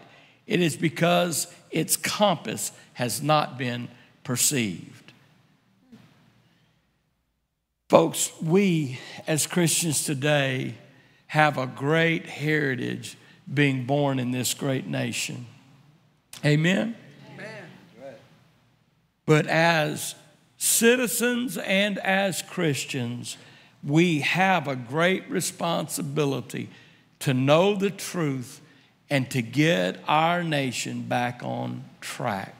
it is because its compass has not been perceived. Folks, we as Christians today have a great heritage being born in this great nation. Amen? Amen. But as citizens and as Christians, we have a great responsibility to know the truth and to get our nation back on track.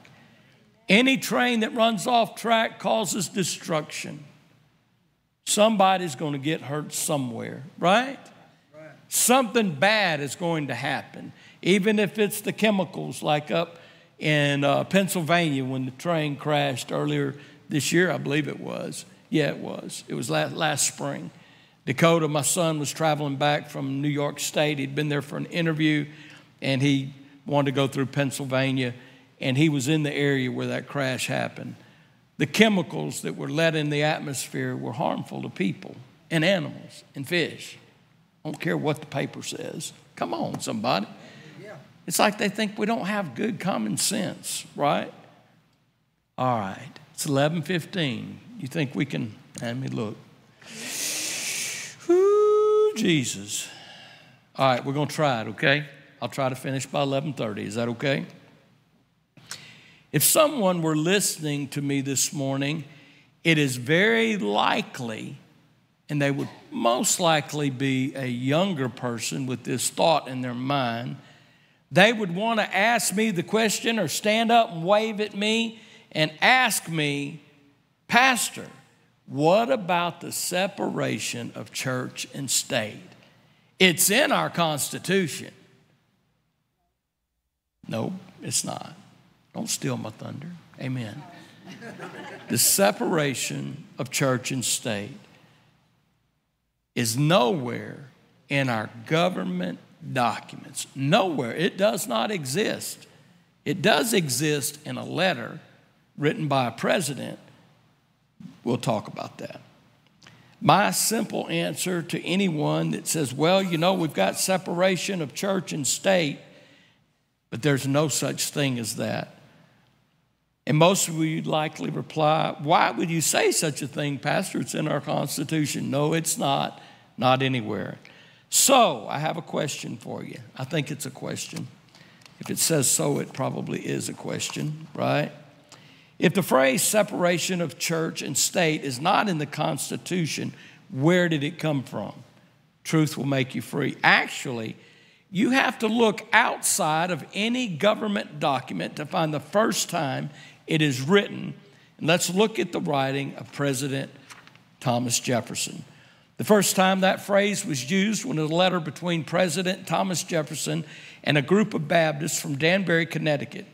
Any train that runs off track causes destruction. Somebody's going to get hurt somewhere, right? right? Something bad is going to happen, even if it's the chemicals, like up in uh, Pennsylvania when the train crashed earlier this year, I believe it was. Yeah, it was. It was last, last spring. Dakota, my son, was traveling back from New York State. He'd been there for an interview and he wanted to go through Pennsylvania, and he was in the area where that crash happened. The chemicals that were let in the atmosphere were harmful to people and animals and fish. I don't care what the paper says. Come on, somebody. Yeah. It's like they think we don't have good common sense, right? All right, it's 11:15. You think we can? Let me look. Ooh, Jesus. All right, we're going to try it, okay? I'll try to finish by 11:30. Is that okay? If someone were listening to me this morning, it is very likely and they would most likely be a younger person with this thought in their mind. They would want to ask me the question or stand up and wave at me and ask me, Pastor, what about the separation of church and state? It's in our Constitution. No, it's not. Don't steal my thunder. Amen. the separation of church and state is nowhere in our government documents. Nowhere. It does not exist. It does exist in a letter written by a president. We'll talk about that. My simple answer to anyone that says, well, you know, we've got separation of church and state but there's no such thing as that. And most of you would likely reply, Why would you say such a thing, Pastor? It's in our Constitution. No, it's not, not anywhere. So, I have a question for you. I think it's a question. If it says so, it probably is a question, right? If the phrase separation of church and state is not in the Constitution, where did it come from? Truth will make you free. Actually, you have to look outside of any government document to find the first time it is written. And let's look at the writing of President Thomas Jefferson. The first time that phrase was used was in a letter between President Thomas Jefferson and a group of Baptists from Danbury, Connecticut.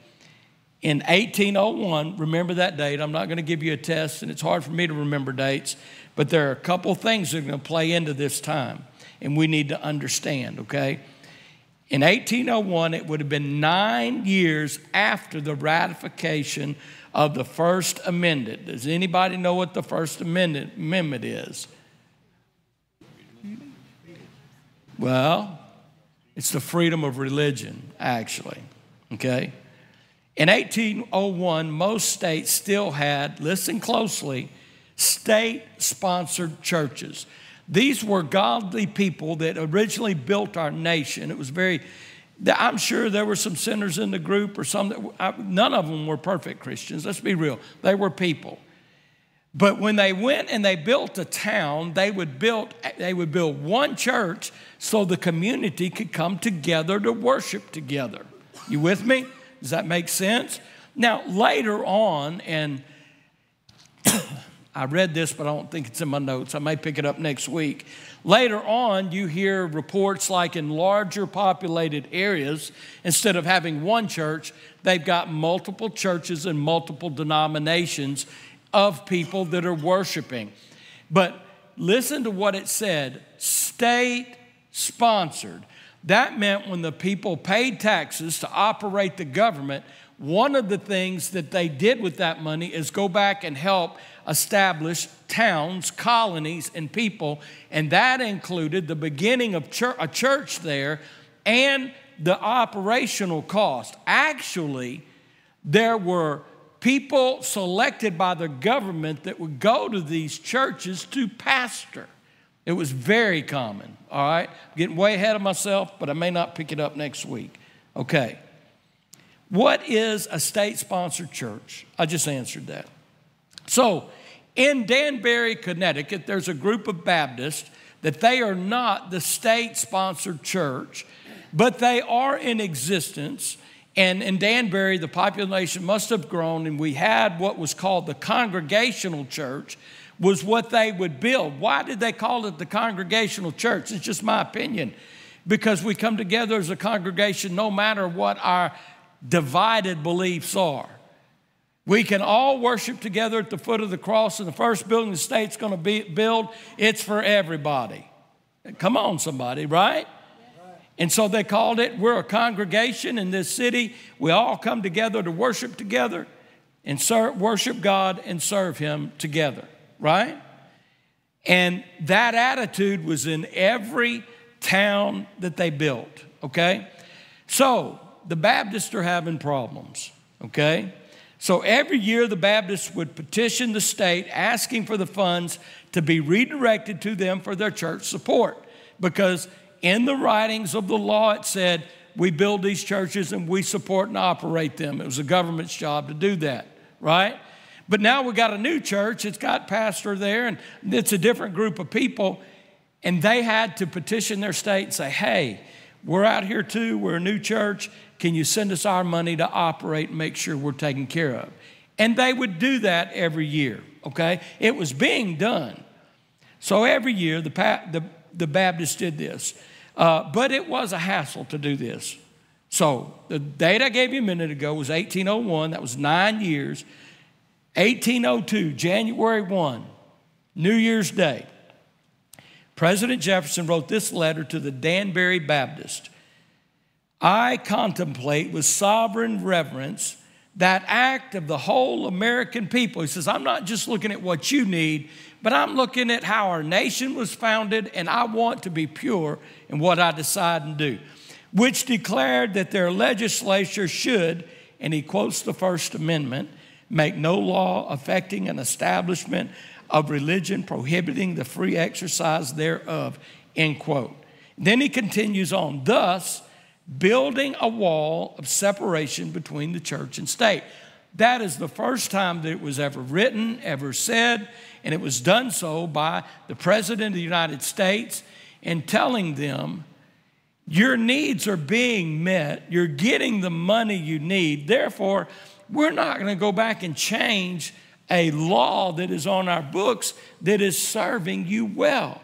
In 1801, remember that date. I'm not going to give you a test, and it's hard for me to remember dates, but there are a couple things that are going to play into this time, and we need to understand, okay? In 1801, it would have been nine years after the ratification of the First Amendment. Does anybody know what the First Amendment, is? Well, it's the freedom of religion, actually. Okay? In 1801, most states still had, listen closely, state sponsored churches. These were godly people that originally built our nation. It was very, I'm sure there were some sinners in the group or some that, none of them were perfect Christians. Let's be real. They were people. But when they went and they built a town, they would build, they would build one church so the community could come together to worship together. You with me? Does that make sense? Now, later on, and I read this, but I don't think it's in my notes. I may pick it up next week. Later on, you hear reports like in larger populated areas, instead of having one church, they've got multiple churches and multiple denominations of people that are worshiping. But listen to what it said state sponsored. That meant when the people paid taxes to operate the government, one of the things that they did with that money is go back and help establish towns, colonies, and people. And that included the beginning of church, a church there and the operational cost. Actually, there were people selected by the government that would go to these churches to pastor. It was very common, all right? Getting way ahead of myself, but I may not pick it up next week. Okay. What is a state sponsored church? I just answered that. So, in Danbury, Connecticut, there's a group of Baptists that they are not the state sponsored church, but they are in existence and in Danbury, the population must have grown, and we had what was called the congregational church, was what they would build. Why did they call it the congregational church? It's just my opinion. Because we come together as a congregation no matter what our divided beliefs are. We can all worship together at the foot of the cross, and the first building the state's going to be, build, it's for everybody. Come on, somebody, right? And so they called it, we're a congregation in this city. We all come together to worship together and serve, worship God and serve Him together, right? And that attitude was in every town that they built, okay? So the Baptists are having problems, okay? So every year the Baptists would petition the state asking for the funds to be redirected to them for their church support because in the writings of the law, it said, we build these churches and we support and operate them. It was the government's job to do that, right? But now we got a new church, it's got pastor there, and it's a different group of people. And they had to petition their state and say, hey, we're out here too, we're a new church. Can you send us our money to operate and make sure we're taken care of? And they would do that every year, okay? It was being done. So every year, the, the, the Baptists did this. Uh, but it was a hassle to do this. So the date I gave you a minute ago was 1801. That was nine years. 1802, January 1, New Year's Day. President Jefferson wrote this letter to the Danbury Baptist. I contemplate with sovereign reverence that act of the whole American people. He says, I'm not just looking at what you need, but I'm looking at how our nation was founded, and I want to be pure in what I decide and do, which declared that their legislature should, and he quotes the First Amendment, make no law affecting an establishment of religion prohibiting the free exercise thereof, end quote. Then he continues on, thus building a wall of separation between the church and state. That is the first time that it was ever written, ever said, and it was done so by the President of the United States in telling them, Your needs are being met, you're getting the money you need. Therefore, we're not going to go back and change a law that is on our books that is serving you well.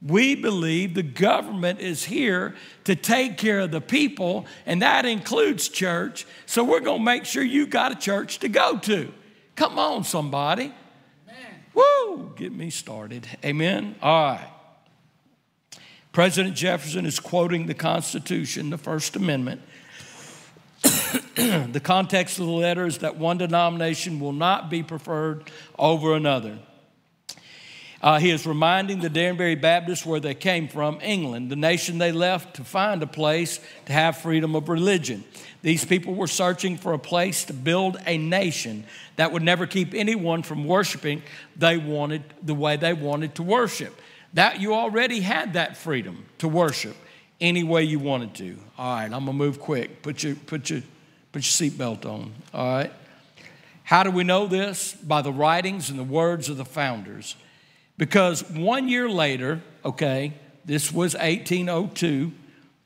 We believe the government is here to take care of the people, and that includes church. So we're going to make sure you got a church to go to. Come on, somebody. Woo! Get me started. Amen. All right. President Jefferson is quoting the Constitution, the First Amendment. the context of the letter is that one denomination will not be preferred over another. Uh, he is reminding the Danbury Baptists where they came from, England, the nation they left to find a place to have freedom of religion. These people were searching for a place to build a nation that would never keep anyone from worshiping they wanted the way they wanted to worship. That you already had that freedom to worship any way you wanted to. All right, I'm gonna move quick. Put your put your put your seatbelt on. All right. How do we know this? By the writings and the words of the founders. Because one year later, okay, this was 1802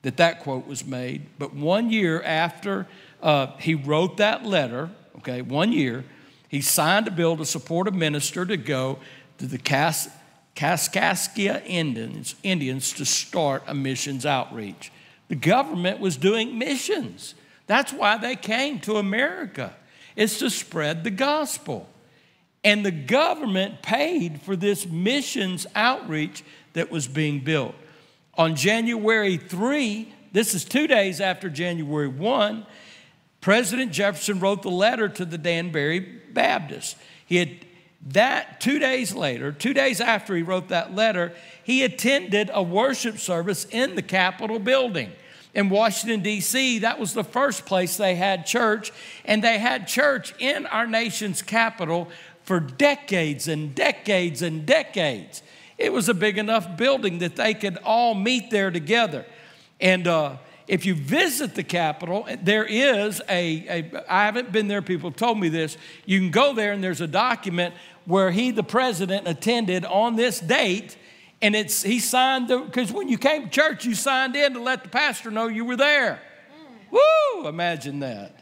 that that quote was made, but one year after uh, he wrote that letter, okay, one year, he signed a bill to support a minister to go to the Kas- Kaskaskia Indians, Indians to start a missions outreach. The government was doing missions. That's why they came to America. It's to spread the gospel. And the government paid for this missions outreach that was being built. On January 3, this is two days after January 1, President Jefferson wrote the letter to the Danbury Baptist. He had that two days later, two days after he wrote that letter, he attended a worship service in the Capitol building. In Washington, D.C., that was the first place they had church, and they had church in our nation's capital for decades and decades and decades. It was a big enough building that they could all meet there together. And uh, if you visit the Capitol, there is a, a, I haven't been there, people told me this. You can go there and there's a document where he, the president, attended on this date. And it's, he signed, because when you came to church, you signed in to let the pastor know you were there. Woo, imagine that.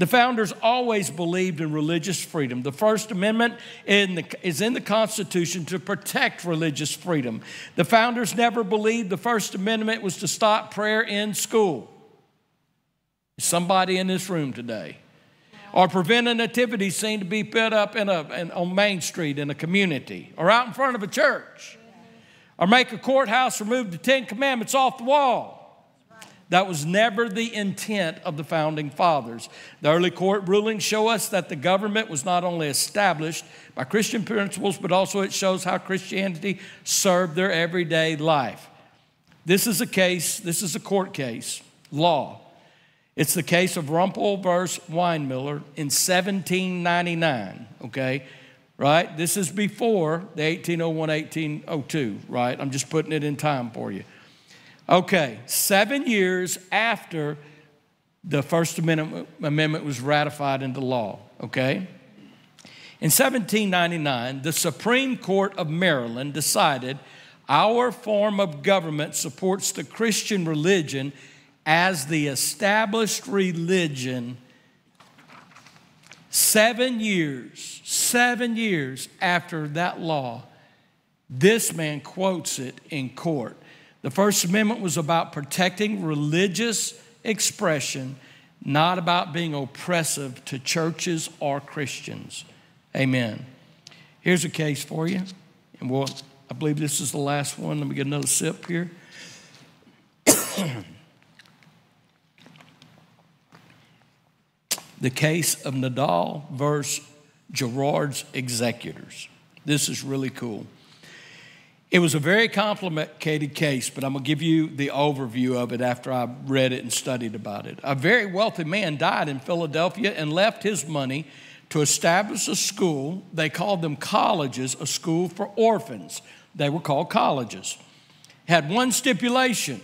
The founders always believed in religious freedom. The First Amendment in the, is in the Constitution to protect religious freedom. The founders never believed the First Amendment was to stop prayer in school. Somebody in this room today. Or prevent a nativity scene to be put up in a, in, on Main Street in a community or out in front of a church. Or make a courthouse remove the Ten Commandments off the wall. That was never the intent of the founding fathers. The early court rulings show us that the government was not only established by Christian principles, but also it shows how Christianity served their everyday life. This is a case, this is a court case, law. It's the case of Runkel versus Winemiller in 1799, okay? Right? This is before the 1801 1802, right? I'm just putting it in time for you. Okay, seven years after the First Amendment was ratified into law, okay? In 1799, the Supreme Court of Maryland decided our form of government supports the Christian religion as the established religion. Seven years, seven years after that law, this man quotes it in court. The First Amendment was about protecting religious expression, not about being oppressive to churches or Christians. Amen. Here's a case for you. And we'll, I believe this is the last one. Let me get another sip here. the case of Vidal versus Girard's executors. This is really cool. It was a very complicated case, but I'm going to give you the overview of it after I read it and studied about it. A very wealthy man died in Philadelphia and left his money to establish a school. They called them colleges, a school for orphans. They were called colleges. Had one stipulation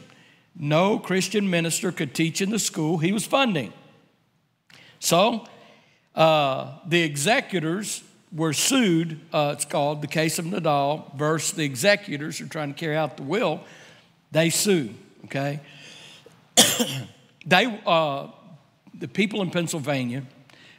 no Christian minister could teach in the school he was funding. So uh, the executors were sued. Uh, it's called the case of Vidal versus the executors who are trying to carry out the will. They sue. Okay. they uh, the people in Pennsylvania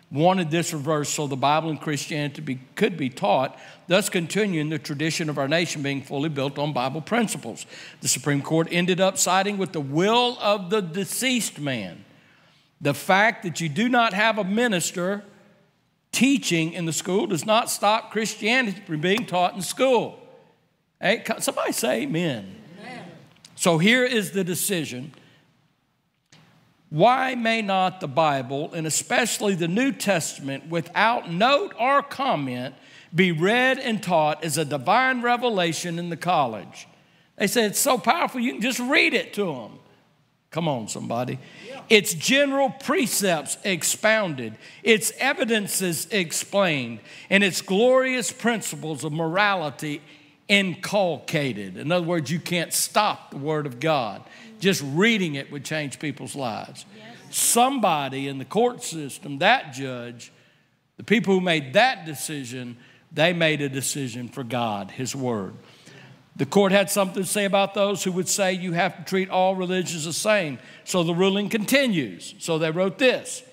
wanted this reversed so the Bible and Christianity be, could be taught, thus continuing the tradition of our nation being fully built on Bible principles. The Supreme Court ended up siding with the will of the deceased man. The fact that you do not have a minister teaching in the school does not stop Christianity from being taught in school. Hey, somebody say amen. amen. So here is the decision. Why may not the Bible, and especially the New Testament, without note or comment, be read and taught as a divine revelation in the college? They say it's so powerful you can just read it to them. Come on, somebody. Its general precepts expounded, its evidences explained, and its glorious principles of morality inculcated. In other words, you can't stop the Word of God. Just reading it would change people's lives. Somebody in the court system, that judge, The people who made that decision, they made a decision for God, His Word. The court had something to say about those who would say you have to treat all religions the same. So the ruling continues. So they wrote this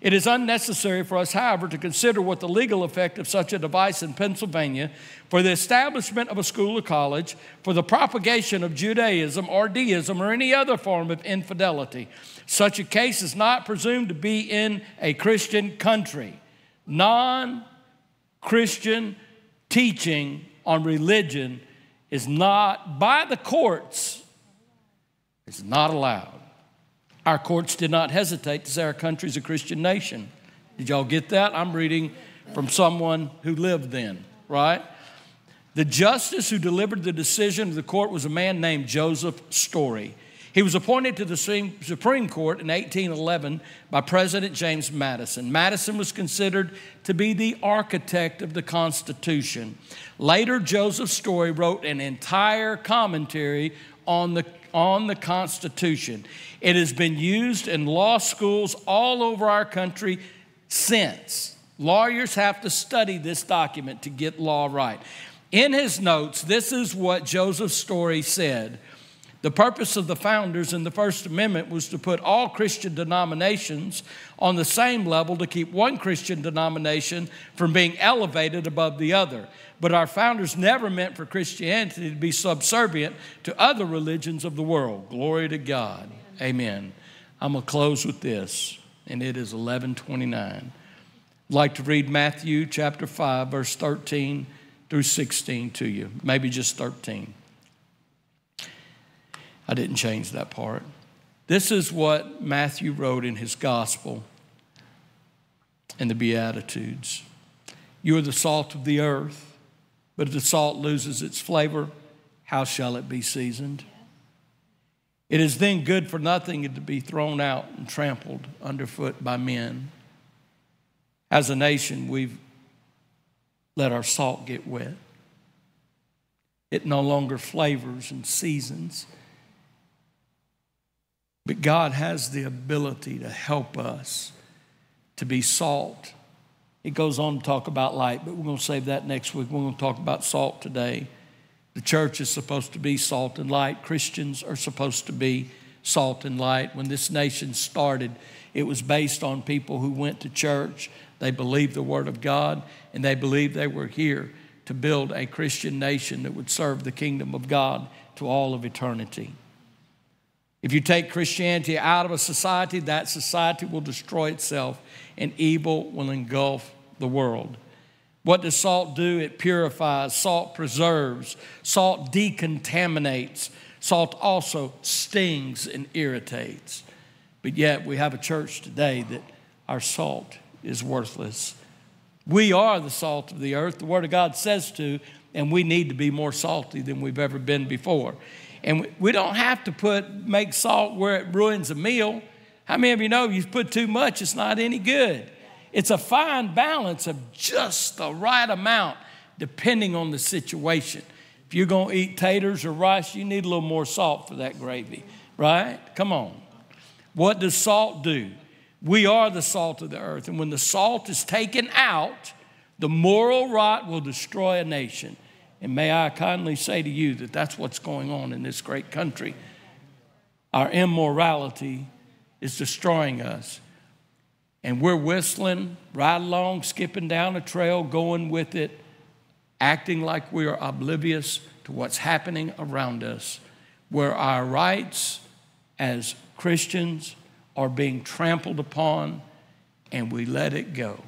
It is unnecessary for us, however, to consider what the legal effect of such a device in Pennsylvania for the establishment of a school or college, for the propagation of Judaism or deism or any other form of infidelity. Such a case is not presumed to be in a Christian country. Non Christian teaching on religion is not, by the courts, is not allowed. Our courts did not hesitate to say our country is a Christian nation. Did y'all get that? I'm reading from someone who lived then, right? The justice who delivered the decision to the court was a man named Joseph Story. He was appointed to the Supreme Court in 1811 by President James Madison. Madison was considered to be the architect of the Constitution. Later, Joseph Story wrote an entire commentary on the, on the Constitution. It has been used in law schools all over our country since. Lawyers have to study this document to get law right. In his notes, this is what Joseph Story said the purpose of the founders in the First Amendment was to put all Christian denominations on the same level to keep one Christian denomination from being elevated above the other. But our founders never meant for Christianity to be subservient to other religions of the world. Glory to God. Amen. I'm going to close with this, and it is 1129. I'd like to read Matthew chapter 5, verse 13 through 16 to you, maybe just 13. I didn't change that part. This is what Matthew wrote in his gospel in the Beatitudes. You are the salt of the earth, but if the salt loses its flavor, how shall it be seasoned? It is then good for nothing to be thrown out and trampled underfoot by men. As a nation, we've let our salt get wet. It no longer flavors and seasons. But God has the ability to help us to be salt. It goes on to talk about light, but we're going to save that next week. We're going to talk about salt today. The church is supposed to be salt and light. Christians are supposed to be salt and light. When this nation started, it was based on people who went to church, they believed the Word of God, and they believed they were here to build a Christian nation that would serve the kingdom of God to all of eternity. If you take Christianity out of a society, that society will destroy itself and evil will engulf the world. What does salt do? It purifies, salt preserves, salt decontaminates, salt also stings and irritates. But yet we have a church today that our salt is worthless. We are the salt of the earth, the Word of God says to, and we need to be more salty than we've ever been before. And we don't have to put make salt where it ruins a meal. How many of you know you put too much, it's not any good? It's a fine balance of just the right amount depending on the situation. If you're going to eat taters or rice, you need a little more salt for that gravy, right? Come on. What does salt do? We are the salt of the earth. And when the salt is taken out, the moral rot will destroy a nation. And may I kindly say to you that that's what's going on in this great country. Our immorality is destroying us. And we're whistling right along, skipping down a trail, going with it, acting like we are oblivious to what's happening around us, where our rights as Christians are being trampled upon and we let it go.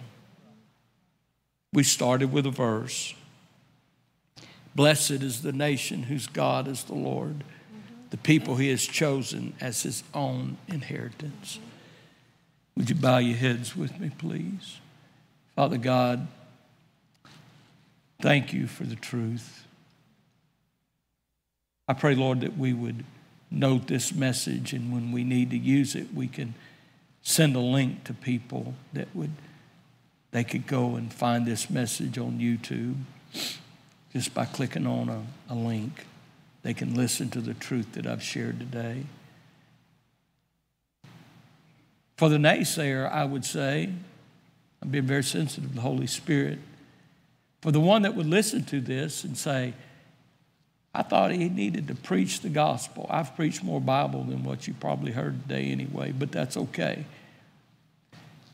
We started with a verse. Blessed is the nation whose God is the Lord, the people he has chosen as his own inheritance. Would you bow your heads with me, please? Father God, thank you for the truth. I pray, Lord, that we would note this message, and when we need to use it, we can send a link to people that would they could go and find this message on YouTube just by clicking on a, a link. They can listen to the truth that I've shared today. For the naysayer, I would say, I'm being very sensitive to the Holy Spirit. For the one that would listen to this and say, I thought he needed to preach the gospel. I've preached more Bible than what you probably heard today anyway, but that's okay.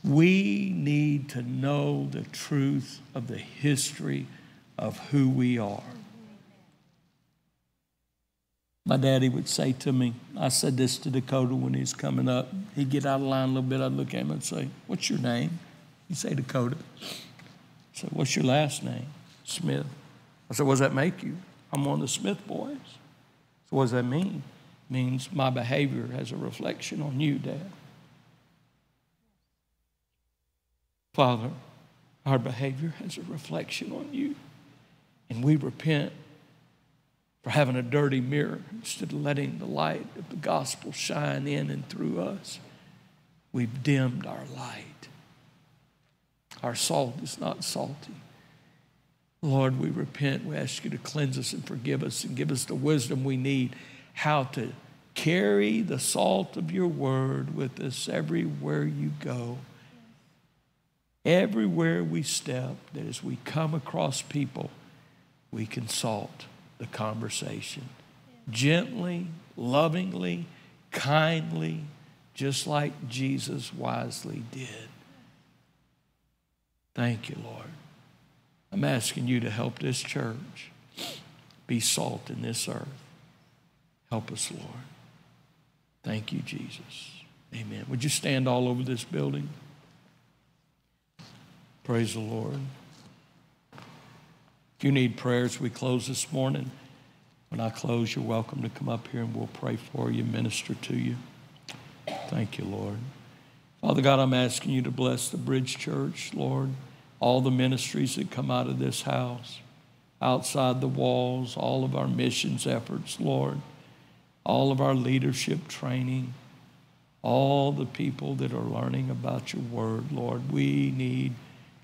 We need to know the truth of the history of who we are. My daddy would say to me, I said this to Dakota when he was coming up. He'd get out of line a little bit. I'd look at him and say, What's your name? He'd say, Dakota. I said, What's your last name? Smith. I said, What does that make you? I'm one of the Smith boys. So, what does that mean? It means my behavior has a reflection on you, Dad. Father, our behavior has a reflection on you. And we repent for having a dirty mirror instead of letting the light of the gospel shine in and through us. We've dimmed our light. Our salt is not salty. Lord, we repent. We ask you to cleanse us and forgive us and give us the wisdom we need how to carry the salt of your word with us everywhere you go. Everywhere we step, that as we come across people, we can salt the conversation. Gently, lovingly, kindly, just like Jesus wisely did. Thank you, Lord. I'm asking you to help this church be salt in this earth. Help us, Lord. Thank you, Jesus. Amen. Would you stand all over this building? Praise the Lord. If you need prayers, we close this morning. When I close, you're welcome to come up here and we'll pray for you, minister to you. Thank you, Lord. Father God, I'm asking you to bless the Bridge Church, Lord, all the ministries that come out of this house, outside the walls, all of our missions efforts, Lord, all of our leadership training, all the people that are learning about your word, Lord. We need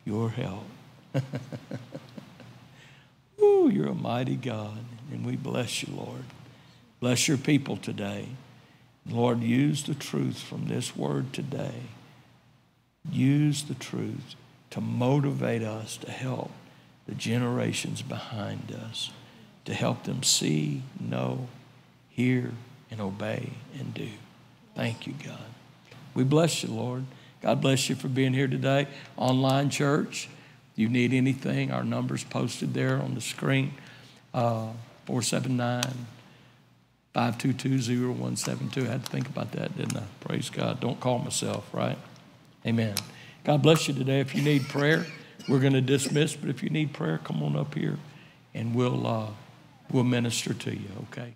your help. Ooh, you're a mighty God, and we bless you, Lord. Bless your people today. Lord, use the truth from this word today. Use the truth to motivate us to help the generations behind us, to help them see, know, hear, and obey and do. Thank you, God. We bless you, Lord. God bless you for being here today. Online church, you need anything, our number's posted there on the screen uh, 479 522 0172. I had to think about that, didn't I? Praise God. Don't call myself, right? Amen. God bless you today. If you need prayer, we're going to dismiss, but if you need prayer, come on up here and we'll, uh, we'll minister to you, okay?